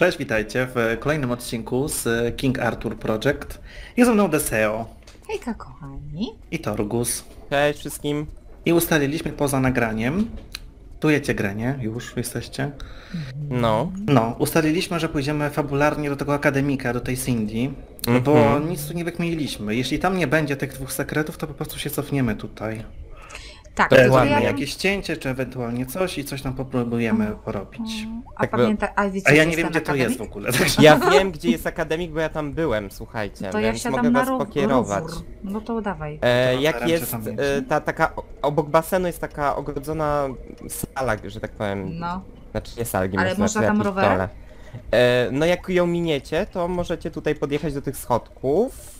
Cześć, witajcie w kolejnym odcinku z King Arthur Project. Jest ze mną Deseo Hejka kochani. i Torgus. Cześć wszystkim. I ustaliliśmy poza nagraniem, tu jecie grę, nie? Już jesteście? No. No, ustaliliśmy, że pójdziemy fabularnie do tego akademika, do tej Cindy, bo Mhm. nic tu nie wykmieniliśmy. Jeśli tam nie będzie tych dwóch sekretów, to po prostu się cofniemy tutaj. Tak, To to jest ja Jakieś cięcie, czy ewentualnie coś i coś tam popróbujemy porobić. A Tak pamiętaj, a wiecie, A ja nie wiem, gdzie to jest w akademik? ogóle. Także... Ja wiem gdzie jest akademik, bo ja tam byłem, słuchajcie, To ja więc wsiadam mogę na was rów, pokierować. rowór. No to dawaj. E, To jak jest e, ta taka, obok basenu jest taka ogrodzona sala, że tak powiem, No. znaczy nie sala Ale gimnastyczna, można to tam pole. E, no jak ją miniecie, to możecie tutaj podjechać do tych schodków.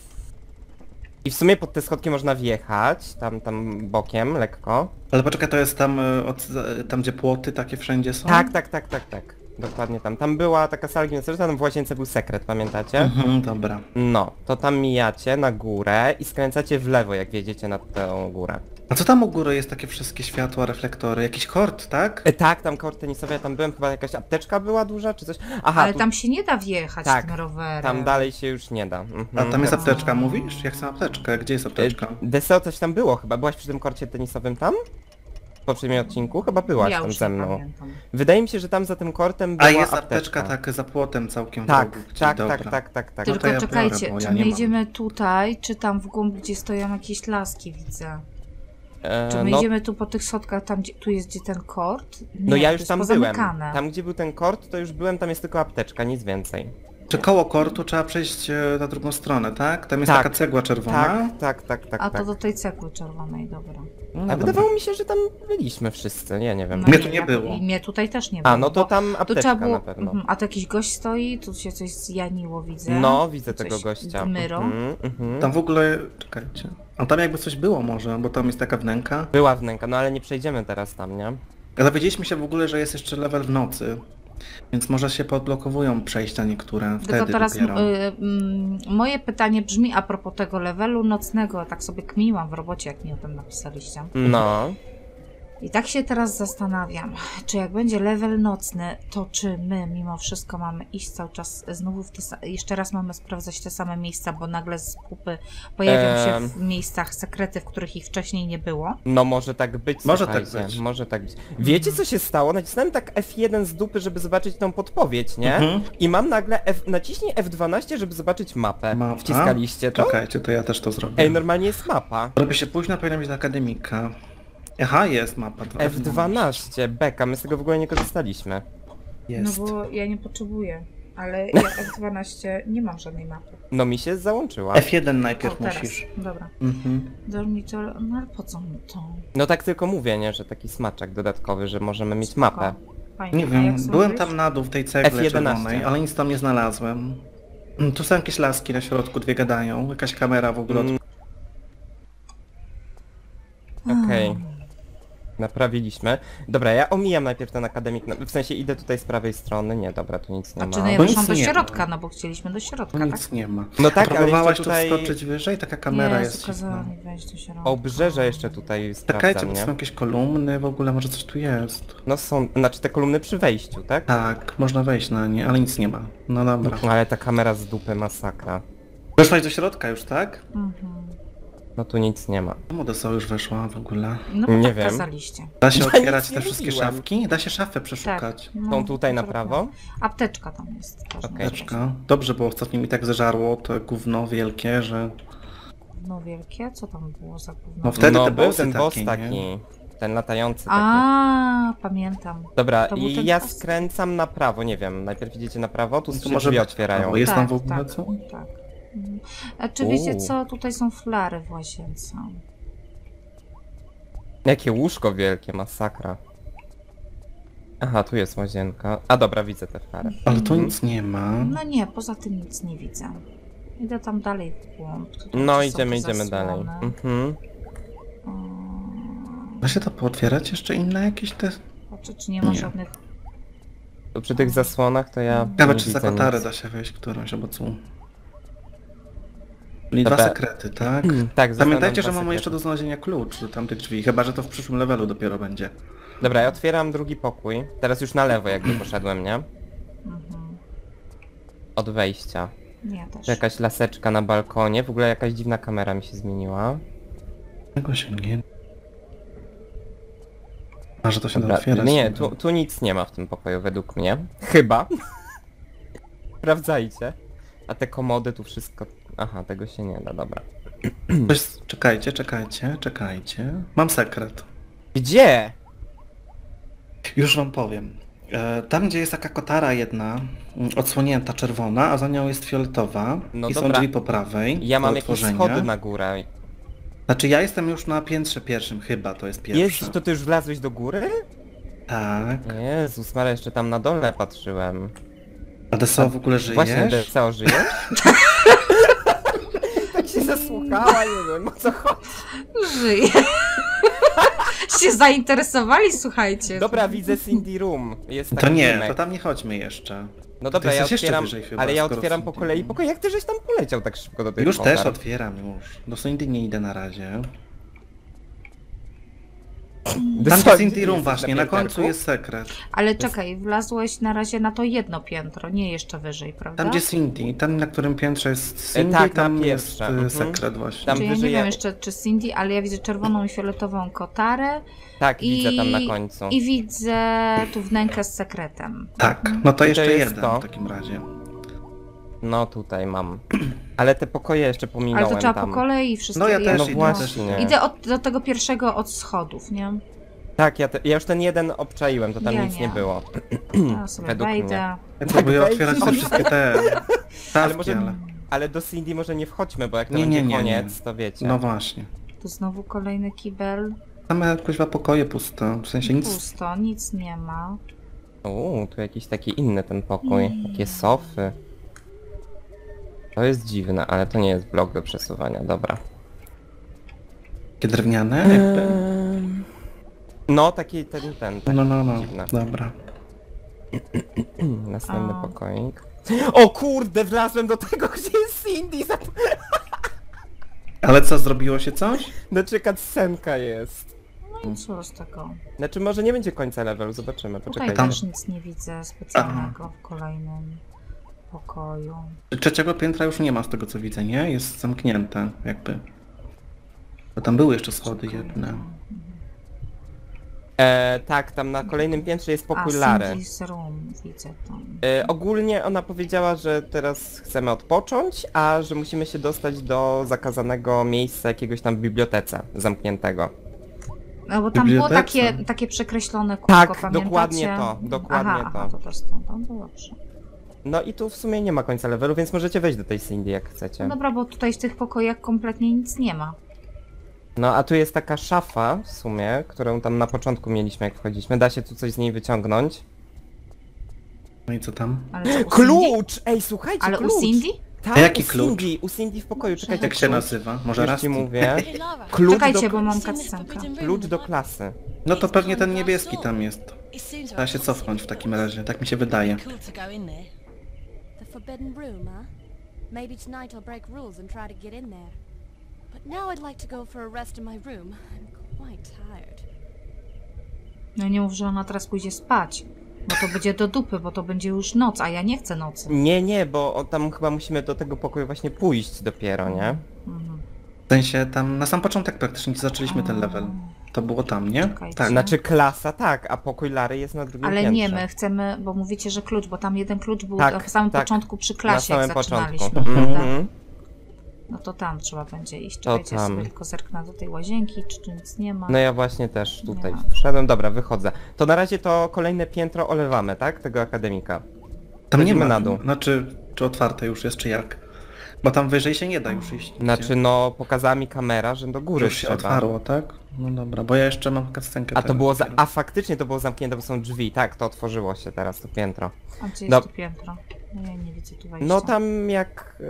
I w sumie pod te schodki można wjechać, tam, tam bokiem, lekko. Ale poczekaj, to jest tam, y, od, tam gdzie płoty takie wszędzie są? Tak, tak, tak, tak, tak. Dokładnie tam. Tam była taka sala gimnastyczna, tam w łazience był sekret, pamiętacie? Mhm, dobra. No, to tam mijacie na górę i skręcacie w lewo, jak wjedziecie na tę górę. A co tam u góry jest takie wszystkie światła, reflektory? Jakiś kort, tak? E, tak, tam kort tenisowy, ja tam byłem, chyba jakaś apteczka była duża, czy coś? Aha, Ale tu, tam się nie da wjechać Tak, tym rowerem. tam dalej się już nie da. Mhm. A tam jest apteczka, mówisz? Jak chcę apteczkę? Gdzie jest apteczka? E, Deseo coś tam było chyba, byłaś przy tym korcie tenisowym tam? W poprzednim odcinku? Chyba byłaś ja tam już ze nie mną. pamiętam. Wydaje mi się, że tam za tym kortem była A jest apteczka. apteczka tak za płotem całkiem w Tak, gdzie- tak, dobra. tak, tak, tak, tak. to Tylko ja biorę, czekajcie, bo czy ja my mam. idziemy tutaj, czy tam w głąb, gdzie stoją jakieś laski, widzę. E, Czy my no, idziemy tu po tych schodkach, tam gdzie, tu jest gdzie ten kort? Nie, no ja już tam byłem. Tam gdzie był ten kort, to już byłem, tam jest tylko apteczka, nic więcej. Czy koło kortu trzeba przejść e, na drugą stronę, tak? Tam jest Tak. taka cegła czerwona. Tak, tak, tak, tak, A tak. to do tej cegły czerwonej, dobra. No, A dobra. wydawało mi się, że tam byliśmy wszyscy, ja nie wiem. No Mnie tu nie ja- było. I mnie tutaj też nie było. A, no to tam apteczka trzeba było... na pewno. Mhm, A tu jakiś gość stoi, tu się coś zjaniło, widzę. No, widzę Coś tego gościa. Gmyrą. Mhm, mhm. Tam w ogóle... Czekajcie. A tam jakby coś było może, bo tam jest taka wnęka. Była wnęka, no ale nie przejdziemy teraz tam, nie? Dowiedzieliśmy się w ogóle, że jest jeszcze level w nocy. Więc może się podblokowują przejścia niektóre wtedy Tylko teraz dopiero. y, mm, moje pytanie brzmi a propos tego levelu nocnego, tak sobie kminiłam w robocie, jak mi o tym napisaliście. No. I tak się teraz zastanawiam, czy jak będzie level nocny, to czy my mimo wszystko mamy iść cały czas znowu w te jeszcze raz mamy sprawdzać te same miejsca, bo nagle z pupy pojawią Em. się w miejscach sekrety, w których ich wcześniej nie było. No może tak być, Może tak być. Może tak być. Wiecie co się stało? Nacisnąłem tak F1 z dupy, żeby zobaczyć tą podpowiedź, nie? Mhm. I mam nagle F... naciśnij F12, żeby zobaczyć mapę. Mapa? Wciskaliście to? Czekajcie, to ja też to zrobię. Ej, normalnie jest mapa. Robi się późno, powinna być do akademika. Aha, jest mapa. dwa- F12, beka, my z tego w ogóle nie korzystaliśmy. Jest. No bo ja nie potrzebuję, ale ja F12 nie mam żadnej mapy. No mi się załączyła. F1 O, najpierw teraz. musisz. Dobra. Mhm. Dasz mi to, no ale po co mi to? No tak tylko mówię, nie? Że taki smaczek dodatkowy, że możemy mieć mapę. Fajnie. Nie A wiem, jak są byłem tam na dół w tej cegle F11. czerwonej, ale nic tam nie znalazłem. Mm, Tu są jakieś laski na środku, dwie gadają, jakaś kamera w ogóle. Mm, Okej. Naprawiliśmy. Dobra, ja omijam najpierw ten akademik, no, w sensie idę tutaj z prawej strony, nie, dobra, tu nic nie Znaczy, ma. no ja Bo weszłam nic do nie ma. środka, no bo chcieliśmy do środka, tak? Nic nie ma. No tak, ale Próbowałaś jeszcze tu tutaj wskoczyć wyżej, taka kamera Jezu, jest. kazała dziwna. mi wejść do środka. obrzeże jeszcze tutaj Czekajcie, sprawdzam, bo nie? są jakieś kolumny, w ogóle może coś tu jest. No są, znaczy te kolumny przy wejściu, tak? Tak, można wejść na nie, ale nic nie ma. No dobra. Ale ta kamera z dupy masakra. Weszłaś do środka już, tak? Mhm. No tu nic nie ma. Czemu do już weszła w ogóle? No bo Nie tak wiem. kazaliście. Da się Ja otwierać nic nie te wszystkie mówiłem. szafki? Da się szafę przeszukać. Tak. No, Tą tutaj na prawo? Apteczka tam jest. też Okej. na Teczka. Dobrze, bo ostatnio mi tak zeżarło to gówno wielkie, że... No wielkie? Co tam było za gówno? No wtedy no te był bossy ten boss takie, taki, ten latający taki. A, pamiętam. Dobra, to był i ten ja boss. skręcam na prawo, nie wiem, najpierw idziecie na prawo, tu No to się może drzwi być otwierają. prawo. Jest tam w tak, ogóle tak, co? tak. Mhm. A czy wiecie Uuu. co? Tutaj są flary w łazience. Jakie łóżko wielkie, masakra. Aha, tu jest łazienka. A dobra, widzę te flary. Ale tu Mhm. nic nie ma. No nie, poza tym nic nie widzę. Idę tam dalej w głąb. Tutaj No są idziemy, te idziemy dalej. zasłony. Mhm. Mm, Da się to pootwierać jeszcze inne jakieś te... Patrzę, czy nie ma Nie. żadnych... Tu przy tych zasłonach to ja Ciekawe nie czy za widzę da się wejść którąś albo co. Czyli dwa sekrety, tak? Tak, zostaną Pamiętajcie, że mamy jeszcze do znalezienia klucz do tamtych drzwi, chyba że to w przyszłym levelu dopiero będzie. Dobra, ja otwieram drugi pokój. Teraz już na lewo jakby poszedłem, nie? Mhm. od wejścia. Ja też. Tu jakaś laseczka na balkonie, w ogóle jakaś dziwna kamera mi się zmieniła. Tego się nie... A, że to się da Dobra, otwierać. nie, tu, tu nic nie ma w tym pokoju według mnie. Chyba. Sprawdzajcie. A te komody tu wszystko... Aha, tego się nie da, dobra. Coś... Czekajcie, czekajcie, czekajcie. Mam sekret. Gdzie? Już wam powiem. E, Tam, gdzie jest taka kotara jedna, mm, odsłonięta czerwona, a za nią jest fioletowa No i są dobra. drzwi po prawej Ja do mam jakieś otworzenia. schody na górę. Znaczy ja jestem już na piętrze pierwszym chyba, to jest pierwsze. Jest, to ty już wlazłeś do góry? Tak. Jezus, Maria, jeszcze tam na dole patrzyłem. A Deso w ogóle żyjesz? Właśnie, DCO żyjesz? się zasłuchała, nie wiem o co chodzi. Żyje. się zainteresowali, słuchajcie. Dobra, widzę Cindy Room. Jest taki To nie, to tam nie chodźmy jeszcze. No dobra, ja jesteś jeszcze otwieram, wyżej chyba, ale ja skoro otwieram po Cindy kolei Room. pokój. Jak ty żeś tam poleciał tak szybko do tej Już też otwieram już. Do Cindy nie idę na razie. Tam jest gdzie Cindy Room właśnie, na końcu jest sekret. Ale czekaj, wlazłeś na razie na to jedno piętro, nie jeszcze wyżej, prawda? Tam gdzie Cindy, tam na którym piętrze jest Cindy, tak, tam jest e, mhm. sekret właśnie. Tam Czy ja nie wiem ja- jeszcze, czy Cindy, ale ja widzę czerwoną i fioletową kotarę Tak, i, widzę tam na końcu. i widzę tu wnękę z sekretem. Tak, no to jeszcze jest jeden to. w takim razie. No tutaj mam. Ale te pokoje jeszcze Ale pominąłem to trzeba tam. po kolei wszystko. No ja też No idę, właśnie. też idę. Od, do tego pierwszego od schodów, nie? Tak, ja, te, ja już ten jeden obczaiłem, to tam Ja nic nie, nie. było. Ja sobie Według wejdę. Ja próbuję wejdź. otwierać te wszystkie te Ale może, ale... ale do Cindy może nie wchodźmy, bo jak to Nie, będzie nie, nie, koniec, nie. to wiecie. No właśnie. Tu znowu kolejny kibel. Same kuźwa pokoje puste, w sensie nic... Pusto, nic nie ma. Uuu, tu jakiś taki inny ten pokój. Mm. Takie sofy. To jest dziwne, ale to nie jest blok do przesuwania, dobra. Takie drewniane jakby. Ehm, No, taki ten, ten, taki No, no, no, dziwne. dobra. Następny A. pokoik. O kurde, wlazłem do tego, gdzie jest Cindy! Zap- Ale co, zrobiło się coś? Znaczy cutscenka jest. No i co z tego? Znaczy może nie będzie końca levelu, zobaczymy, Tutaj poczekajcie. Tam- też nic nie widzę specjalnego w kolejnym pokoju. Trzeciego piętra już nie ma z tego co widzę, nie? Jest zamknięte jakby. Bo tam były jeszcze schody jedne. E, tak, tam na kolejnym piętrze jest pokój A, Lary. Cindy's Room widzę tam. E, ogólnie ona powiedziała, że teraz chcemy odpocząć, a że musimy się dostać do zakazanego miejsca jakiegoś tam w bibliotece zamkniętego. No bo tam było Bibliotece? takie, takie przekreślone kółko, Tak, pamiętacie? dokładnie to, dokładnie aha, to. Aha, to też to, to dobrze. No i tu w sumie nie ma końca levelu, więc możecie wejść do tej Cindy jak chcecie. No dobra, bo tutaj w tych pokojach kompletnie nic nie ma. No a tu jest taka szafa w sumie, którą tam na początku mieliśmy jak wchodziliśmy. Da się tu coś z niej wyciągnąć. No i co tam? Ale co, u Cindy? Klucz! Ej, słuchajcie, Ale klucz! u Cindy? Tak, A jaki u klucz? Cindy, u Cindy w pokoju, czekajcie. Jak się klucz. nazywa? Może Już raz? ci mówię. Klucz Czekajcie, do, bo mam cutscenkę. klucz do klasy. No to pewnie ten niebieski tam jest. Trzeba się cofnąć w takim razie, tak mi się wydaje. cool to go in there. The forbidden room, huh? Maybe tonight I'll break rules and try to get in there. But now I'd like to go for a rest in my room. I'm quite tired. No nie mów, że ona teraz pójdzie spać. Bo to będzie do dupy, bo to będzie już noc, a ja nie chcę nocy. Nie, nie, bo o, tam chyba musimy do tego pokoju właśnie pójść dopiero, nie? Mhm. W sensie tam na sam początek praktycznie zaczęliśmy ten level. To było tam, nie? Czekajcie. Tak. Znaczy klasa tak, a pokój Lary jest na drugim Ale piętrze. nie, my chcemy, bo mówicie, że klucz, bo tam jeden klucz był Tak, na samym tak. początku przy Na klasie, samym jak początku. zaczynaliśmy, prawda? Mhm. No to tam trzeba będzie iść. To Czekajcie, ja sobie tylko zerknę do tej łazienki, czy tu nic nie ma. No ja właśnie też tutaj Nie. wszedłem, dobra, wychodzę. To na razie to kolejne piętro olewamy, tak? Tego akademika. Tam nie Chodzimy ma. na dół. Znaczy, czy otwarte już jest, czy jak? Bo tam wyżej się nie da już iść. Znaczy no, pokazała mi kamera, że do góry już się trzeba. otwarło, tak? No dobra, bo ja jeszcze mam kascenkę A to teraz było za... A faktycznie to było zamknięte, bo są drzwi, tak, to otworzyło się teraz to piętro. A gdzie no. jest tu piętro? No ja nie widzę tu wejścia. No tam jak yy,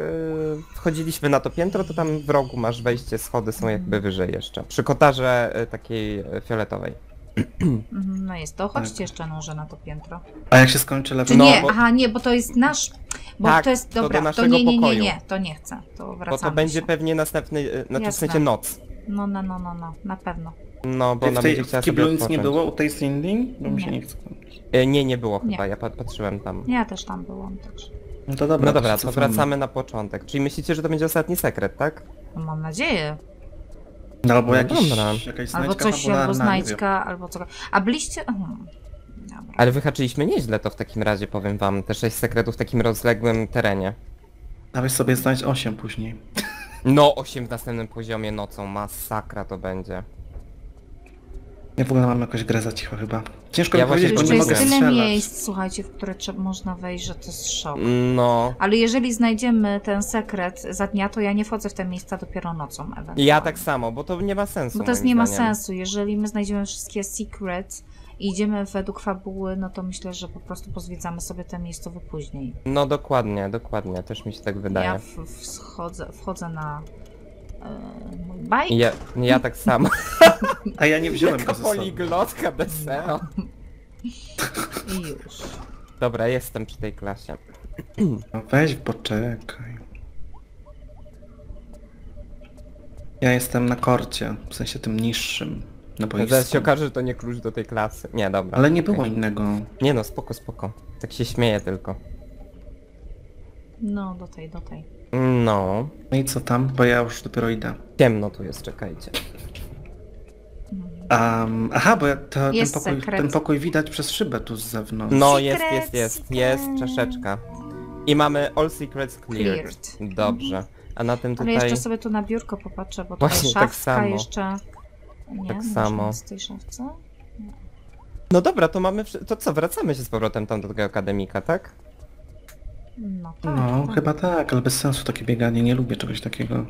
wchodziliśmy na to piętro, to tam w rogu masz wejście, schody są jakby Mhm. wyżej jeszcze. Przy kotarze y, takiej y, fioletowej. Mhm, no jest to. Chodźcie Tak. jeszcze może na to piętro. A jak się skończy? Czy No, nie? bo- Aha, nie, bo to jest nasz... Bo Tak, to jest, to do dobra, to, naszego nie, nie, nie, pokoju. nie, to nie chcę. To Bo wracamy to będzie się. pewnie następny, znaczy w Jasne. sensie noc. No, no, no, no, no, na pewno. No, bo w ona tej będzie chciała w sobie nic nie było u tej Cindy? Bo mi się Nie. nie chce. Y, Nie, nie było Nie. chyba, ja pa- patrzyłem tam. Ja też tam byłam, także. No to dobra. No dobra, to wracamy na początek. Czyli myślicie, że to będzie ostatni sekret, tak? No, mam nadzieję. No albo No jakiś, dobra. jakaś Albo znajdźka coś, albo fabularna, nie znajdźka, albo co. A byliście... Mhm. Dobra. Ale wyhaczyliśmy nieźle to w takim razie, powiem wam. Te sześć sekretów w takim rozległym terenie. Dałeś sobie znajdź 8 później. No, 8 w następnym poziomie nocą, masakra to będzie. Ja w ogóle mam jakąś grę za cicho chyba. Ciężko Ja mi powiedzieć, bo nie jest mogę tyle strzelać. miejsc, słuchajcie, w które trzeba, można wejść, że to jest szok. No. Ale jeżeli znajdziemy ten sekret za dnia, to ja nie wchodzę w te miejsca dopiero nocą ewentualnie. Ja tak samo, bo to nie ma sensu. Bo to jest, nie ma zdaniem. sensu. Jeżeli my znajdziemy wszystkie secrets i idziemy według fabuły, no to myślę, że po prostu pozwiedzamy sobie te miejscowe później. No dokładnie, dokładnie, też mi się tak wydaje. Ja w, wchodzę, wchodzę na e, mój bike. Ja, ja tak samo. A ja nie wziąłem Jaka go ze sobą. poliglotka deseo. I już. Dobra, jestem przy tej klasie. No weź, poczekaj. Ja jestem na korcie, w sensie tym niższym, na boisku. Zaraz się okaże, że to nie klucz do tej klasy. Nie, dobra. Ale nie było innego. Nie no, spoko, spoko. Tak się śmieję tylko. No, do tej, do tej. No. No i co tam? Bo ja już dopiero idę. Ciemno tu jest, czekajcie. Um, aha, bo to, ten, pokój, sekret. ten pokój widać przez szybę tu z zewnątrz. No, jest, jest, jest, jest, czaszeczka. I mamy all secrets cleared. Cleared. Dobrze. A na tym Ale tutaj... jeszcze sobie tu na biurko popatrzę, bo Właśnie, tutaj tak szafka samo. jeszcze... Nie, Tak samo. w tej szafce? No dobra, to mamy... To co, wracamy się z powrotem tam do tego akademika, tak? No tak. No, tak. chyba tak, ale bez sensu takie bieganie, nie lubię czegoś takiego.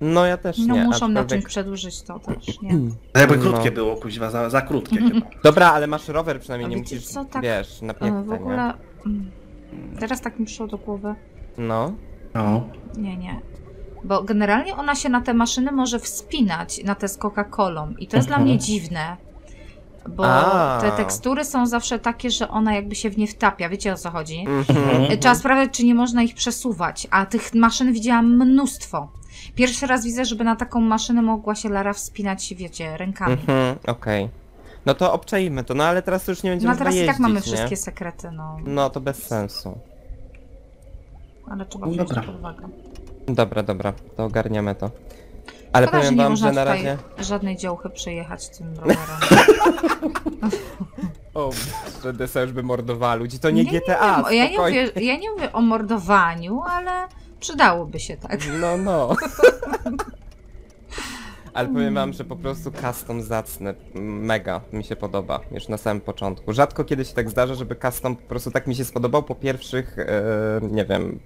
No ja też No nie, muszą na aczkolwiek- czymś przedłużyć to też, nie? Ale jakby No. krótkie było, kuźwa, za, za krótkie chyba. Dobra, ale masz rower przynajmniej, A nie wiecie musisz, co, tak, wiesz, na E, W ogóle... mm, Teraz tak mi przyszło do głowy. No. No. Nie, nie. Bo generalnie ona się na te maszyny może wspinać, na te z Coca-Colą. I to jest dla Mhm. mnie dziwne. Bo A. te tekstury są zawsze takie, że ona jakby się w nie wtapia. Wiecie o co chodzi? Mhm. Trzeba sprawdzić, czy nie można ich przesuwać. A tych maszyn widziałam mnóstwo. Pierwszy raz widzę, żeby na taką maszynę mogła się Lara wspinać, wiecie, rękami. Mhm, okej. No to obczajmy to, no ale teraz już nie będziemy No a teraz i tak mamy nie? wszystkie sekrety, no. No to bez sensu. Ale trzeba No wziąć dobra. pod uwagę. Dobra, dobra, to ogarniamy to. Ale Szkoda, że powiem nie wam, można że na tutaj razie... żadnej działchy przejechać tym rowerem. O, że Desa już by mordowała ludzi, to nie, GTA, ja, nie spokojnie. mówię, ja nie mówię o mordowaniu, ale przydałoby się tak. No, no. Ale powiem wam, że po prostu custom zacny, mega mi się podoba, już na samym początku. Rzadko kiedy się tak zdarza, żeby custom po prostu tak mi się spodobał po pierwszych, e, nie wiem,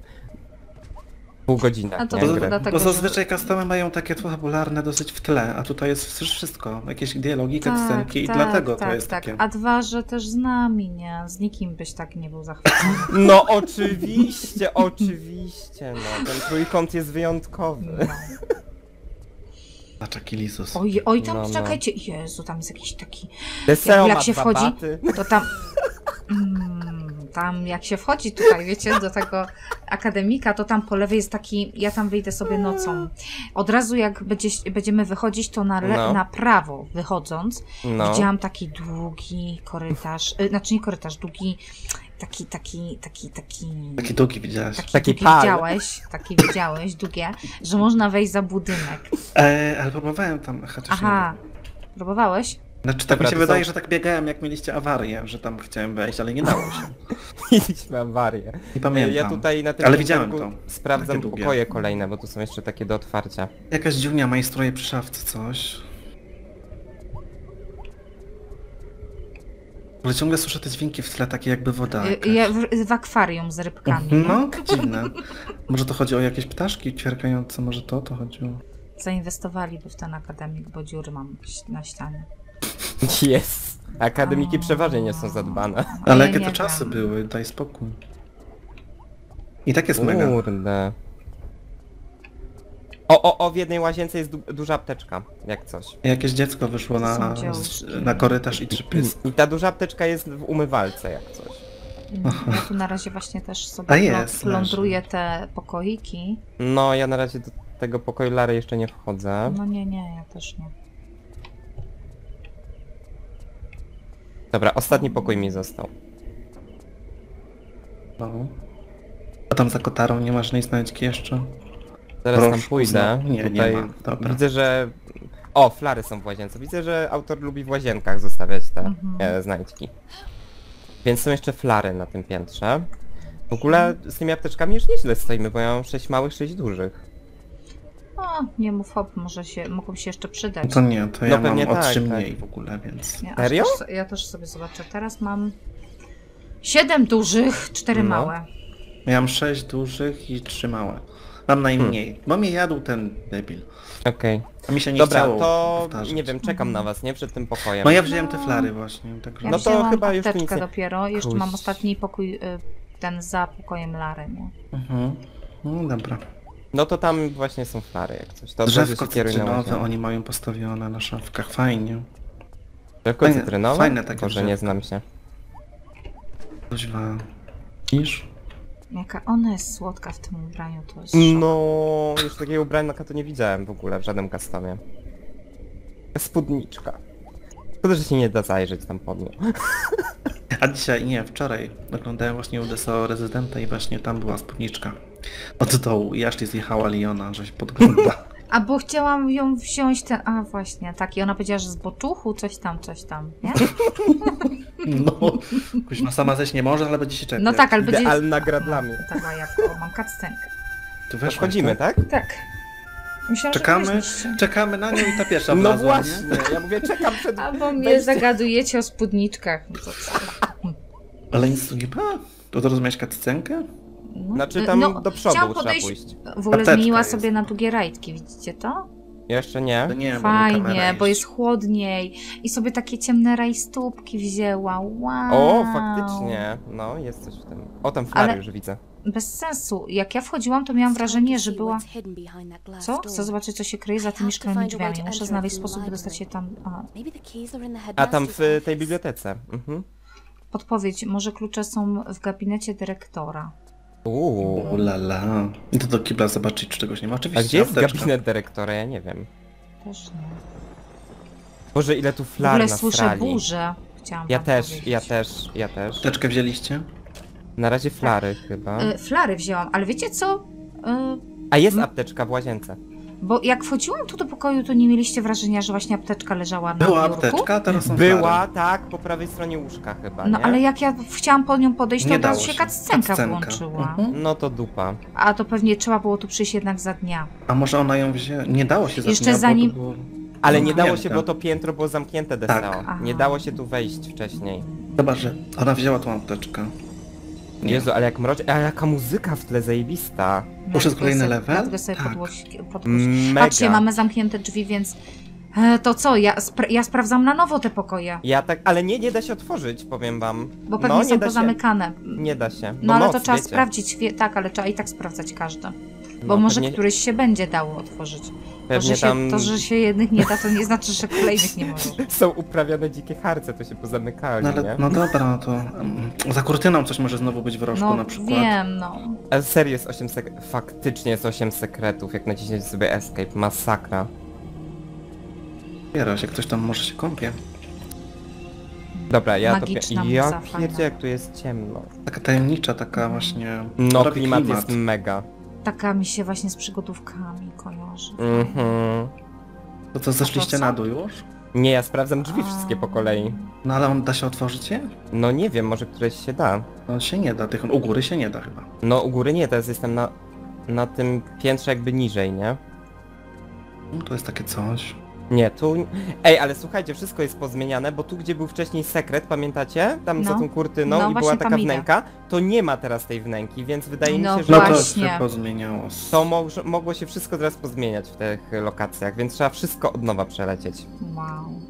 pół godzinach, A to nie, Bo- zazwyczaj customy mają takie fabularne dosyć w tle, a tutaj jest wszystko, jakieś dialogi, cutscenki i dlatego tak, to jest tak. takie... A dwa, że też z nami, nie? Z nikim byś tak nie był zachwycony. No oczywiście, oczywiście, no. Ten trójkąt jest wyjątkowy. No. Lisus. Oj, oj, tam No, no. czekajcie. Jezu, tam jest jakiś taki. Deseo jak ma się wchodzi, baty. To tam. Mm, tam jak się wchodzi tutaj, wiecie, do tego akademika, to tam po lewej jest taki. Ja tam wyjdę sobie nocą. Od razu jak będzie, będziemy wychodzić, to na, le, No. na prawo wychodząc, No. widziałam taki długi korytarz. Y, znaczy nie korytarz, długi. Taki, taki, taki, taki. Taki długi widziałaś. Taki, Taki długi widziałeś, taki widziałeś, długie, że można wejść za budynek. E, ale próbowałem tam, chociaż Aha, próbowałeś? Znaczy tak Dobra, mi się wydaje, są- że tak biegałem jak mieliście awarię, że tam chciałem wejść, ale nie dało się. Mieliśmy awarię. Nie pamiętam. Ja tutaj na tym Ale widziałem to. sprawdzam Takie długie. pokoje kolejne, bo tu są jeszcze takie do otwarcia. Jakaś dziwnia majstruje przy szafce coś. Ale ciągle słyszę te dźwięki w tle, takie jakby woda. Y, jakaś. Ja w, w akwarium z rybkami. nie? No, dziwne. Może to chodzi o jakieś ptaszki ćwierkające, może to o to chodziło. Zainwestowaliby w ten akademik, bo dziury mam na ścianie. Jest. Akademiki przeważnie nie są zadbane. Ale ja jakie to czasy były, daj spokój. I tak jest mega. Kurde. O, o, o, w jednej łazience jest du duża apteczka, jak coś. Jakieś dziecko wyszło na, na korytarz i trzy. I ta duża apteczka jest w umywalce, jak coś. Ja tu na razie właśnie też sobie jest, plądruję te pokoiki. No, ja na razie do tego pokoju Lary jeszcze nie wchodzę. No nie, nie, ja też nie. Dobra, ostatni pokój mi został. No. A tam za kotarą nie masz żadnej znajdźki jeszcze? Zaraz tam Proszę, pójdę. znowu. Nie, nie Tutaj ma. Dobra. Widzę, że... O, flary są w łazience. Widzę, że autor lubi w łazienkach zostawiać te Mhm. e, znajdźki. Więc są jeszcze flary na tym piętrze. W ogóle z tymi apteczkami już nieźle stoimy, bo ja mam 6 małych, 6 dużych. O, nie mów hop, może się, mogą się jeszcze przydać. To nie, to No ja mam pewnie o tak, trzy tak. mniej w ogóle, więc... Ja, Serio? Też, ja też sobie zobaczę. Teraz mam 7 dużych, 4 No. małe. Ja mam sześć dużych i trzy małe. Mam najmniej, bo mnie jadł ten debil. Okej. A mi się nie Dobra, chciało to powtarzać. nie wiem, czekam na was, nie? Przed tym pokojem. No ja wziąłem te No. flary właśnie, także... Ja No to chyba już nic nie- dopiero. Jeszcze mam Kuś. ostatni pokój, y, ten za pokojem Lary, nie? Mhm. No dobra. No to tam właśnie są flary, jak coś. To Drzewko cytrynowe oni mają postawione na szafkach, fajnie. Drzewko fajne- cytrynowe? fajne takie Boże, nie drzewko. znam się. Kuźwa. Niż? Jaka ona jest słodka w tym ubraniu, to jest No, już takiego ubranka to nie widziałem w ogóle w żadnym customie. Spódniczka. Szkoda, że się nie da zajrzeć tam pod nią. A dzisiaj, nie, wczoraj oglądałem właśnie UDSO Rezydenta i właśnie tam była spódniczka. Od dołu i Ashley zjechała Liona, że się podgląda. A bo chciałam ją wziąć ten... A właśnie, tak. I ona powiedziała, że z boczuchu coś tam, coś tam, nie? No, kuźma sama ześ nie może, ale będzie się czepiać. No tak, ale będzie... Idealna gra dla mnie. Tak, a mam cutscenkę. Tu weszłaś, wchodzimy, tak? Tak. Myślałam, Czekamy, czekamy na nią i ta pierwsza No wlazła, właśnie, ja mówię, czekam przed... Albo mnie zagadujecie o spódniczkach. No? Nie? Ale nic tu nie ma. To to rozumiałeś cutscenkę? No, Znaczy tam no, do przodu trzeba podejść- pójść. W ogóle Apteczka zmieniła jest. sobie na długie rajtki, widzicie to? Jeszcze nie? To nie, Fajnie, bo jest chłodniej. I sobie takie ciemne rajstópki wzięła. Wow. O, faktycznie. No, jest coś w tym. O, tam flary Ale- już widzę. Bez sensu. Jak ja wchodziłam, to miałam wrażenie, że była... Co? Chcę Co? zobaczyć, co się kryje za tymi szklanymi drzwiami. Muszę znaleźć sposób, by dostać się tam... A, A tam w tej bibliotece. Mhm. podpowiedź. Może klucze są w gabinecie dyrektora. Uuu. Ulala. I to do kibla zobaczyć, czy czegoś nie ma. Oczywiście. A gdzie jest apteczka. gabinet dyrektora? Ja nie wiem. Też nie. Boże, ile tu W flar ogóle na słyszę burzę. Chciałam Ja wam też, powiedzieć. ja też, ja też. Apteczkę wzięliście? Na razie flary chyba. Y, flary wzięłam, ale wiecie co? Y, A jest apteczka w łazience. Bo jak wchodziłam tu do pokoju, to nie mieliście wrażenia, że właśnie apteczka leżała na Była biurku? apteczka, teraz są Była, tak, po prawej stronie łóżka chyba, No nie? ale jak ja chciałam po nią podejść, to Nie od razu się Cutscenka. włączyła. Mhm. No to dupa. A to pewnie trzeba było tu przyjść jednak za dnia. A może ona ją wzięła? Nie dało się Jeszcze zapomniała, bo zanim- to było... Ale nie dało się, zamknięte. bo to piętro było zamknięte DSO. Tak. Nie Aha. dało się tu wejść wcześniej. Zobacz, że ona wzięła tą apteczkę. Nie. Jezu, ale jak mroczy... A jaka muzyka w tle zajebista. Jest kolejny level? Dlatego sobie Tak. podgłoś. Mega. Patrzcie, mamy zamknięte drzwi, więc... E, to co, ja, spra- ja sprawdzam na nowo te pokoje. Ja tak, ale nie, nie da się otworzyć, powiem wam. Bo pewnie no, nie są da się. pozamykane. Nie da się. No ale moc, to trzeba wiecie. sprawdzić, tak, ale trzeba i tak sprawdzać każde. Bo No, może pewnie, któryś się będzie dało otworzyć. To że, się, tam to, że się jednych nie da, to nie znaczy, że kolejnych nie może. są uprawiane dzikie harce, to się pozamykali, No nie? no dobra, no to mm, za kurtyną coś może znowu być w rożku No na przykład. wiem, no. Ale serio jest 8 sek... Faktycznie jest 8 sekretów, jak naciśniecie sobie escape. Masakra. Zbierać, jak ktoś tam może się kąpie. Dobra, ja Magiczna to... Ja pierdzie, jak tu jest ciemno. Taka tajemnicza, taka właśnie... No, robi klimat, jest mega. Taka mi się właśnie z przygodówkami kojarzy. Mhm. To co, zeszliście na dół już? Nie, ja sprawdzam drzwi wszystkie po kolei. No ale on da się otworzyć je? No nie wiem, może któreś się da. No się nie da, tych u góry się nie da chyba. No u góry nie, teraz jestem na... Na tym piętrze jakby niżej, nie? No, to jest takie coś. Nie, tu... Ej, ale słuchajcie, wszystko jest pozmieniane, bo tu gdzie był wcześniej sekret, pamiętacie? Tam za No. tą kurtyną No, i była właśnie taka tam idę. wnęka, to nie ma teraz tej wnęki, więc wydaje No mi się, że No to Właśnie. się pozmieniało. to mo mogło się wszystko teraz pozmieniać w tych lokacjach, więc trzeba wszystko od nowa przelecieć. Wow.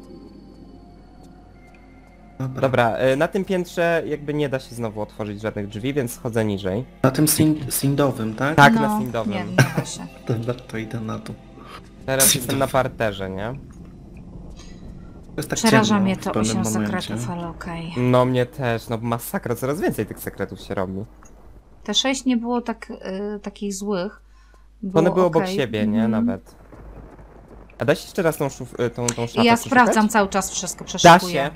Dobra. Dobra, y, na tym piętrze jakby nie da się znowu otworzyć żadnych drzwi, więc schodzę niżej. Na tym sin sindowym, tak? Tak, no, na sindowym. Nie, nie da się. Dobra, to idę na dół. Teraz jestem na parterze, nie? To jest tak Przeraża ciemno mnie w to pewnym momencie. sekretów, ale okej. No mnie też, no masakra, coraz więcej tych sekretów się robi. Te sześć nie było tak, y, takich złych. Bo one były obok okej. siebie, nie? Mhm. Nawet. A da się jeszcze raz tą, szuf y, tą, tą szafę I ja przeszukać? sprawdzam cały czas wszystko, Da przeszukuję. się.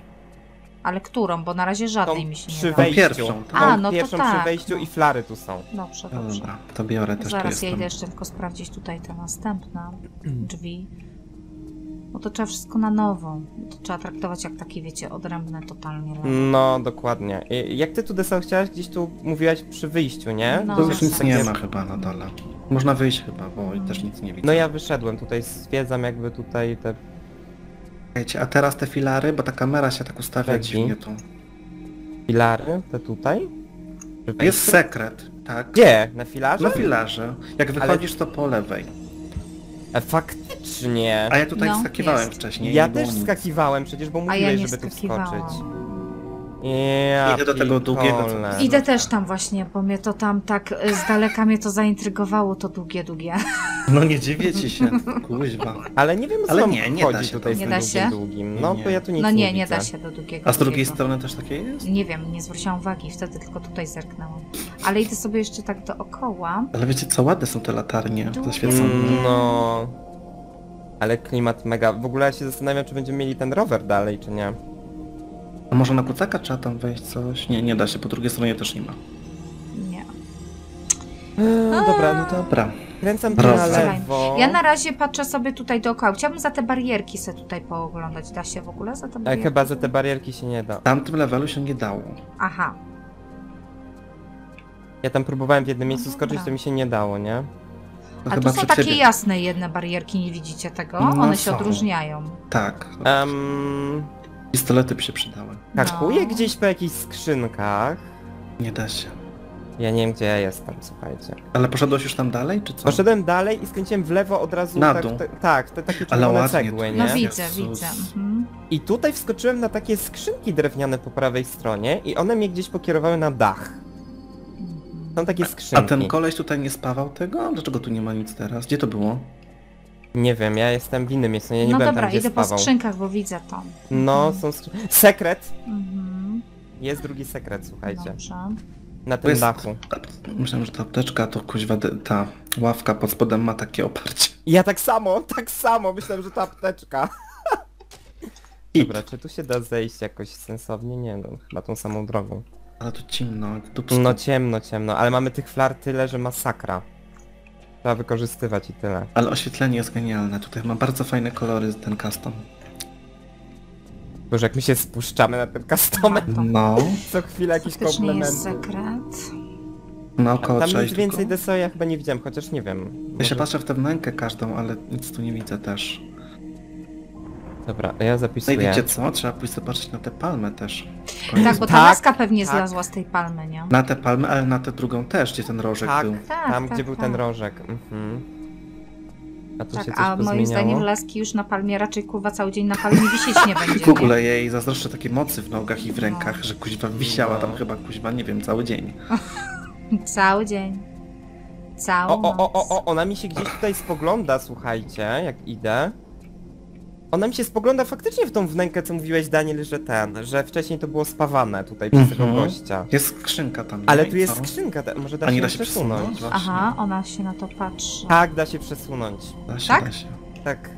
Ale którą? Bo na razie Tą żadnej mi się przy nie da. wejściu. Pierwszą, Tą tak? A, no to pierwszą tak, przy wejściu no. i flary tu są. Dobrze, dobrze. dobra, to biorę też tu Zaraz ja jestem. idę jeszcze tylko sprawdzić tutaj te następne drzwi. Bo to trzeba wszystko na nowo. To trzeba traktować jak takie, wiecie, odrębne totalnie. No, dokładnie. I Jak ty tu Desał chciałaś, gdzieś tu mówiłaś przy wyjściu, nie? No. To już nic takie- nie ma chyba na dole. Można wyjść chyba, bo też nic nie widzę. No ja wyszedłem tutaj, stwierdzam jakby tutaj te... Słuchajcie, a teraz te filary, bo ta kamera się tak ustawia Taki. dziwnie tu. filary, te tutaj? Jest sekret, tak? Gdzie? Na filarze? Na filarze. Jak wychodzisz to po lewej. E, faktycznie. A ja tutaj No, wskakiwałem jest. wcześniej. Ja było też nic. skakiwałem przecież, bo A ja mówiłeś, nie żeby tu skakiwałam. Ja Idę do tego długiego, co- pitole. Idę też tam właśnie, bo mnie to tam tak y, z daleka mnie to zaintrygowało, to długie, długie. No nie dziwię ci się, kuźwa. Ale nie wiem co Ale wam nie, nie chodzi da się tutaj z Nie tym da długim, się? długim. No Nie. bo ja tu nic No nie, nie, nie widzę. da się do długiego. A z drugiej długiego. strony też takie jest? Nie wiem, nie zwróciłam uwagi, wtedy tylko tutaj zerknęłam. Ale idę sobie jeszcze tak dookoła. Ale wiecie co, ładne są te latarnie Długie. zaświecone. Mm, No. Ale klimat mega. W ogóle ja się zastanawiam, czy będziemy mieli ten rower dalej, czy nie. A może na kucaka trzeba tam wejść coś? Nie, nie da się, po drugiej stronie też nie ma. Nie. Eee, dobra, no Dobra. kręcam tu na lewo. Ja na razie patrzę sobie tutaj dookoła. Chciałabym za te barierki sobie tutaj pooglądać. Da się w ogóle za te E, barierki? chyba za te barierki się nie da. W tamtym levelu się nie dało. Aha. Ja tam próbowałem w jednym No miejscu skoczyć, to mi się nie dało, nie? To A tu są takie ciebie. jasne jedne barierki, nie widzicie tego? No One się są. odróżniają. Tak. Um, Pistolety by się przydały. hakuję No. gdzieś po jakichś skrzynkach. Nie da się. Ja nie wiem gdzie ja jestem, słuchajcie. Ale poszedłeś już tam dalej, czy co? Poszedłem dalej i skręciłem w lewo od razu Na tak, dół. te, tak, te takie Ale czerwone ładnie cegły, tu. nie? No widzę, Jezus. widzę. Mhm. I tutaj wskoczyłem na takie skrzynki drewniane po prawej stronie i one mnie gdzieś pokierowały na dach. Są takie skrzynki. A ten koleś tutaj nie spawał tego? Dlaczego tu nie ma nic teraz? Gdzie to było? Nie wiem, ja jestem w innym miejscu, ja nie no byłem dobra, tam, gdzie idę po skrzynkach, bo widzę to. No, Mhm. są skrzynki. Sekret! Mhm. Jest drugi sekret, słuchajcie. Dobrze. Na tym jest... dachu. Myślałem, że ta apteczka to kuźwa, ta ławka pod spodem ma takie oparcie. Ja tak samo, tak samo, myślałem, że to apteczka. Dobra, czy tu się da zejść jakoś sensownie? Nie no, chyba tą samą drogą. Ale to ciemno, jak dupsko. No ciemno, ciemno, ale mamy tych flar tyle, że masakra. Trzeba wykorzystywać i tyle. Ale oświetlenie jest genialne. Tutaj ma bardzo fajne kolory ten custom. Boże, jak my się spuszczamy na ten customer, To No, co chwilę jakieś Faktycznie jest komplementy. sekret. naokoło Tam trzeba nic iść więcej tylko. deso ja chyba nie widziałem, chociaż nie wiem. Ja się Może- patrzę w tę wnękę każdą, ale nic tu nie widzę też. Dobra, ja No i zapisuję. wiecie co? Trzeba pójść zobaczyć na tę palmę też. Tak, bo ta Tak, laska pewnie tak. zlazła z tej palmy, nie? Na tę palmę, ale na tę drugą też, gdzie ten rożek Tak, był. Tak, tam tak, gdzie był tak. ten rożek. Mhm. A tu się Tak, coś a moim zdaniem laski już na palmie raczej kurwa cały dzień na palmie wisieć nie będzie. W ogóle jej zazdroszczę takie mocy w nogach i w No. rękach, że kuźwa wisiała No. tam chyba kuźwa, nie wiem, cały dzień. Cały dzień. Całą O, o, o, o, ona mi się gdzieś tutaj spogląda, słuchajcie, jak idę. Ona mi się spogląda faktycznie w tą wnękę, co mówiłeś Daniel, że ten, że wcześniej to było spawane tutaj przez tego Mhm. gościa. Jest skrzynka tam. Ale tu jest co? skrzynka, te- może da A się, nie da się przesunąć. przesunąć? Właśnie. Aha, ona się na to patrzy. Tak, da się przesunąć. Da się, Tak? da się. Tak.